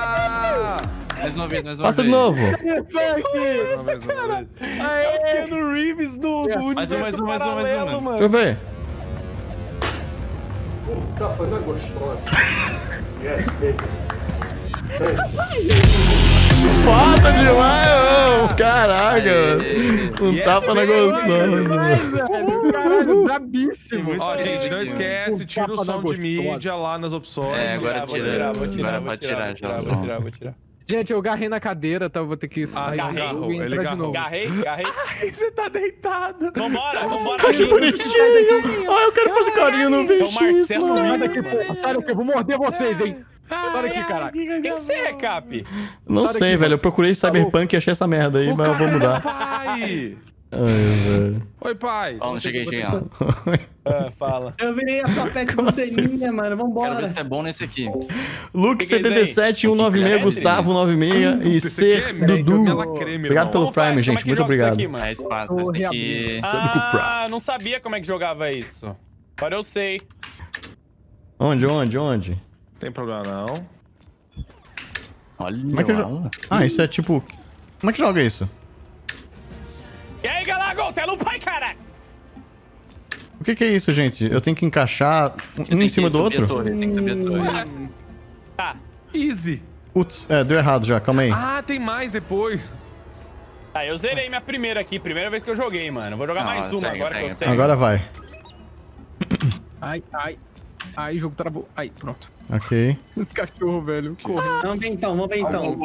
Mais uma vez, mais uma Passa de vez. novo. Uma vez, uma vez. É o Keanu Reeves do, do Mais um, mais um, mais um, mais um, mano. mano. Deixa eu ver. Foda demais, ô. Caraca, mano. Um tapa na gostosa. Ai, caralho, brabíssimo. Ó, gente, não esquece, tira o som de mídia lá nas opções. É, agora vou tira. tirar, vou tirar, Agora vou pode tirar, vou tirar, já o vou tirar, vou tirar. Gente, eu garrei na cadeira, tá? Eu vou ter que sair do agarrou, jogo e ele novo. Garrei, garrei. Você tá deitado. Vambora, vambora. Ai, que bonitinho. Ai, eu quero fazer carinho no É o Marcelo porra. Sai daqui, eu vou morder vocês, hein? Sai daqui, caralho. Quem que você é, Cap? Não Sai sei, daqui, velho. Eu procurei Cyberpunk e achei essa merda aí, O mas eu vou é mudar. Pai! Ai, velho. Oi, pai. Ó, não cheguei, cheguei. Ah, fala. Eu virei a papete do Seninha, mano. Quero Vambora. ver se é bom nesse aqui. Luke Que que é isso aí? 77, 196, Petri? Gustavo 96 e é Ser mega Dudu. Obrigado pelo? Prime, é gente. Muito obrigado. É espaço, esse aqui. reabriu. Sabe com o Prime. Ah, não sabia como é que jogava isso. Agora eu sei. Onde, onde, onde? Não tem problema, não. Olha Como é que eu? Ah, isso é tipo... Como é que joga isso? E aí, Galago? Tela um pai, caralho! O que que é isso, gente? Eu tenho que encaixar Você um em cima que do outro? torre, Tem que subir a torre. Tá. Easy. Putz, é, deu errado já, calma aí. Ah, tem mais depois. Tá, eu zerei minha primeira aqui, primeira vez que eu joguei, mano. Vou jogar Não, mais uma pega, agora que pega, eu sei. Agora vai. Ai, ai. Ai, o jogo travou. Ai, pronto. Ok. Esse cachorro, velho, correu. Vamos ver então, vamos ver então.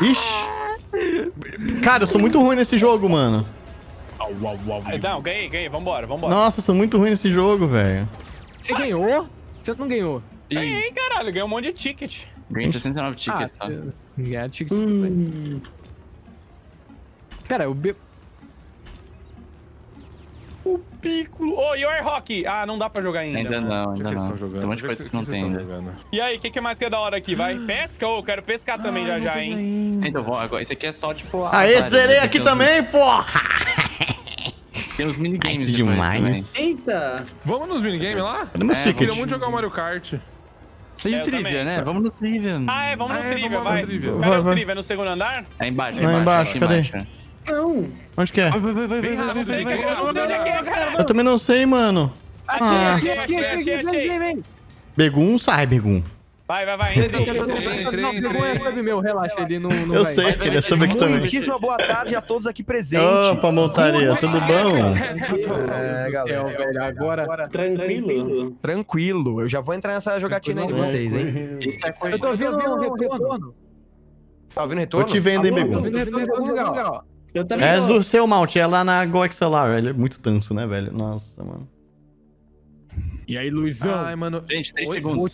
Ixi. Cara, eu sou muito ruim nesse jogo, mano. Ah, Não, ganhei, ganhei. Vambora, vambora. Nossa, eu sou muito ruim nesse jogo, velho. Você ganhou? Você não ganhou. Ganhei, caralho. Ganhei um monte de ticket. Ganhei 69 tickets, ah, tá? Ganhar ticket. também. Pera, o B... Piccolo. Ô, e o Air Hockey? Ah, não dá pra jogar ainda. Ainda não, ainda não. estão jogando? Tem um monte de coisa que que não tem ainda. jogando? E aí, o que, que mais que é da hora aqui? Vai? Pesca? Ô, eu quero pescar também já já, hein? Então, vamos agora. Esse aqui é só, tipo... Aê, zerei né? aqui Tem uns- também, porra! Tem uns minigames demais. também. Eita! Vamos nos minigames lá? Meus É, Eu tickets? queria muito jogar o Mario Kart. E É, o eu Trivia, né? Vamos no Trivia. Ah, é, vamos Ah, no é, Trivia, vai. no Trivia. Cadê o. Trivia? É no segundo andar? É embaixo, Lá embaixo, aqui cadê? embaixo. Não! Onde que é? Vai, vai, vai. Eu não sei onde é que é, cara. Eu também não sei, mano. Ah. achei, achei. Begum, sai, Begum. Vai, vai, vai. Entra, entra, entra. Entrei, entrei, Não, pegou é entrei. sub meu, relaxa, ele não, não Eu vai. sei, ele é vai, aqui também. Muitíssima boa tarde a todos aqui presentes. Opa, montaria, tudo bom? É, Céu, galera. velho, agora... Tranquilo. Tranquilo, eu já vou entrar nessa jogatina aí de vocês, hein? É. Eu tô ouvindo um retorno. Tá ouvindo Eu retorno? te vendo, hein, Tô Begum. ouvindo retorno ó. Eu também É do seu mount, é lá na GoXLR. Ele é muito tanso, né, velho? Nossa, mano. E aí, Luizão? Ai, mano. Gente, 3 Vou segundos.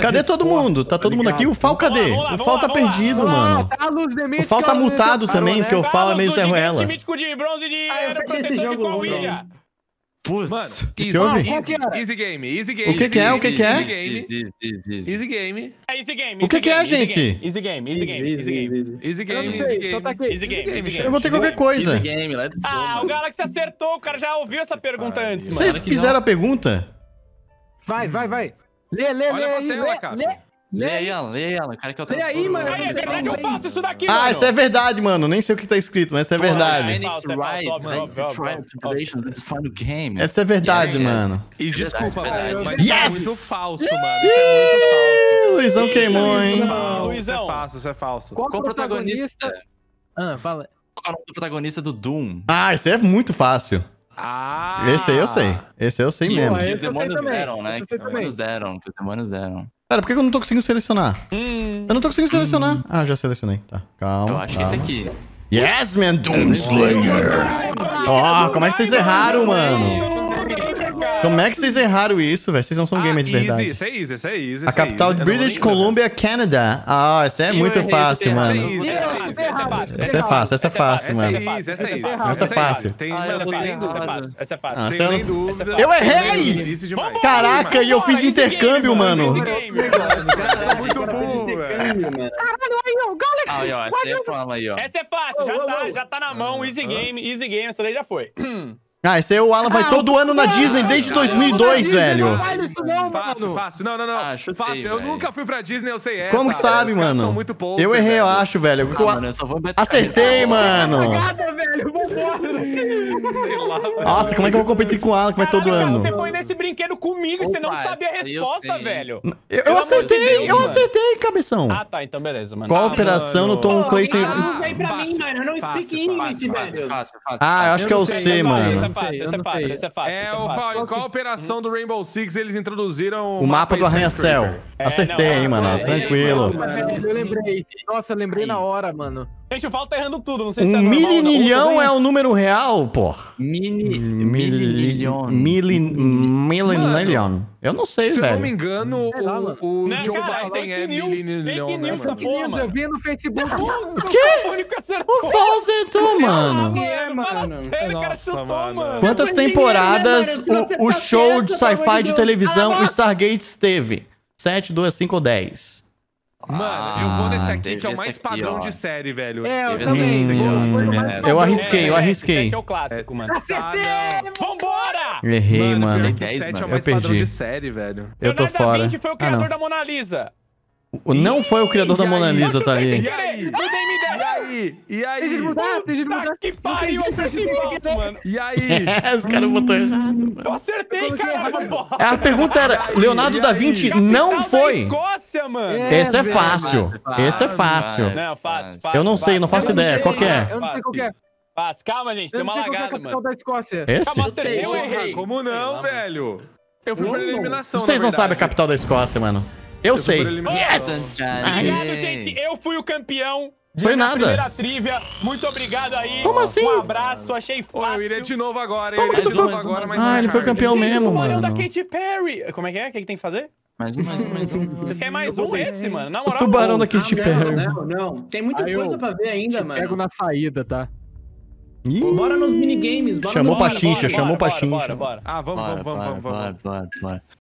Cadê todo mundo? Tá todo mundo aqui? O Fal, cadê? Vamos lá, O Fal lá, tá lá. perdido, Ah, mano. tá. O Fal tá mutado também, porque o Fal é meio Zé Ruela. Ah, eu fechei esse jogo? Putz. Mano, que easy, houve? easy, easy game, easy game. O que que é? O que que é? Easy game, Easy, easy, easy. easy game, É easy game. O que que é, gente? game, Easy game, easy game, easy game. easy. game, não easy sei, game. só tá aqui. Easy game, easy Eu game. vou ter qualquer coisa. Easy game, let's go. Ah, o. Galaxy acertou, o cara já ouviu essa pergunta antes, mano. Vocês fizeram a pergunta? Vai, vai, vai. Lê, lê, Olha lê pra aí, tela, lê, cara. Lê. Aí, Alan, lê aí, Alan. Cara que eu Lê aí, mano. Aí, é verdade, eu faço isso daqui, Ah, mano. isso é verdade, mano. Nem sei o que tá escrito, mas isso é verdade. Phoenix falso, é Wright, Trial. Tribulations, it's fun game. É verdade, Yes, yes. mano. E desculpa, verdade, mas verdade. isso é Yes! muito falso, mano. Isso é muito falso. Luizão Isso queimou, hein? Isso é falso, isso é falso. Qual o protagonista? Ah, fala. Qual é o nome do protagonista do Doom? Ah, esse é muito fácil. Ah! Esse aí eu sei. Esse aí eu sei Que mesmo. Os esse eu sei demônios deram, né? Que os demônios deram, que os demônios deram. Pera, por que eu não tô conseguindo selecionar? Hum. Eu não tô conseguindo selecionar. Ah, já selecionei. Tá, calma. Eu acho que esse calma. aqui. Yes, man, Doomslayer. Ó, como é que vocês erraram, mano? Como é que vocês erraram isso, velho? Vocês não são Ah, gamer de easy, verdade. Isso é easy, isso é easy. A isso é capital easy. de Eu não vou British. Columbia, Canada. Ah, essa é Eu muito errei, fácil, essa mano. Essa é easy, Essa é fácil, essa é fácil. Essa é fácil, essa é fácil, Essa mano. é essa é easy. Essa é fácil. Ah. Essa é fácil, essa é fácil. Ah. Eu errei! Caraca, e eu fiz intercâmbio, game, mano. Easy game. Você é muito burro, velho. Ah, aí, ó, aí é ó. Essa é fácil, já tá, já tá na mão. Easy game, easy game, essa daí já foi. Ah, esse aí o Alan vai todo ano na Disney desde 2002, velho. Não isso não, Fácil, mano. fácil. Não, não, não. Ah, chutei, fácil. Eu nunca fui pra Disney, eu sei essa. Como que sabe, Os mano? São muito poster, Eu errei, eu velho. acho, velho. Ah, mano, eu só vou betar- Acertei, mano. Nada, velho. Vambora. Sei. Nossa, como é que eu vou competir com o Alan que vai todo ano? Você foi nesse brinquedo comigo e você não sabia a eu resposta, sei. velho. Eu, eu acertei, eu mano. acertei, cabeção. Ah, tá, então beleza, mano. Qual Ah, operação mano. no Tom alguém traduz aí pra mim, mano. Eu não speak English, velho. Ah, eu acho que é o sei, C, eu não mano. É fácil, essa é fácil, essa é fácil. É, o fácil. Fal- qual operação do Rainbow Six eles introduziram O mapa do arranha-céu. É, Acertei, não, hein, mano. daí- Tranquilo. Eu lembrei. Nossa, eu lembrei na hora, mano. Gente, o Val tá errando tudo, não sei se é Um normal ou não. milinilhão é o número real, pô. Mini. Mili- Mililhão. Mili- Millennium. Eu não sei, Se eu não me velho. engano, lá, o, o Não, Joe cara, Biden é fake news, milenial, fake né, news, mano? essa porra, Eu vi no Facebook. O quê? O único acertou. O Fal acertou, mano. É, Mano, sério, o cara Nossa, chutou, mano. mano. Quantas temporadas. Se o, o tá show de amor sci-fi de televisão, Ah, o Stargate teve? 7, 2, 5 ou 10? Mano, eu vou nesse aqui que é o mais aqui, padrão ó. de série, velho. É, eu também. aqui, foi o mais É. padrão. Eu arrisquei, eu É, arrisquei. Esse é o clássico, mano. Acertei! Ah, não. Vambora! Errei, mano. pior que Dez, sete é mano. o mais Eu padrão perdi. de série, velho. Eu tô Leonardo da fora. Vinci foi o Ah, criador não. da Mona Lisa. O- Não foi o criador da E Mona aí? Lisa, tá E ali. aí? Ideia. aí? E Tem jeito de aí? mudar, tem jeito de mudar. Que pariu, mano. E aí? É, os caras botou errado. Eu acertei, porra. A pergunta era, aí? Leonardo E da aí? Vinci não foi. Escócia, mano. É, Esse é fácil. Esse é fácil. Não, fácil, fácil. Eu não sei, não faço ideia. Qual que é? Eu não sei qual que é. Fácil. Calma, gente, Eu tem não uma é lagada, capital mano. da Escócia. Esse? Calma, acertei, eu errei. Como não, lá, velho? Eu fui por eliminação, Vocês não sabem a capital da Escócia, mano. Eu Eu sei. Yes! Obrigado, gente. Eu fui o campeão. de Foi na nada. primeira trivia. Muito obrigado aí. Como assim? Um abraço, achei Pô, fácil. eu iria de novo agora. Como Eu iria que de tu novo foi- agora, mas Ah, é ele foi campeão mesmo, o tubarão da mano. Katy Perry. Como é que é? O que, que tem que fazer? Mais um, mais um, mais um. Vocês querem mais um esse, mano? Na O moral. tubarão da Katy Não, Perry. não, não. Tem muita coisa pra ver ainda, mano. pego na saída, tá? Ih, Bora nos minigames, bora Chamou nos bora, chamou bora, pra Chincha. Bora, bora, Ah, vamos, Bora, vamos, vamos, bora, vamos, vamos. bora, bora, bora.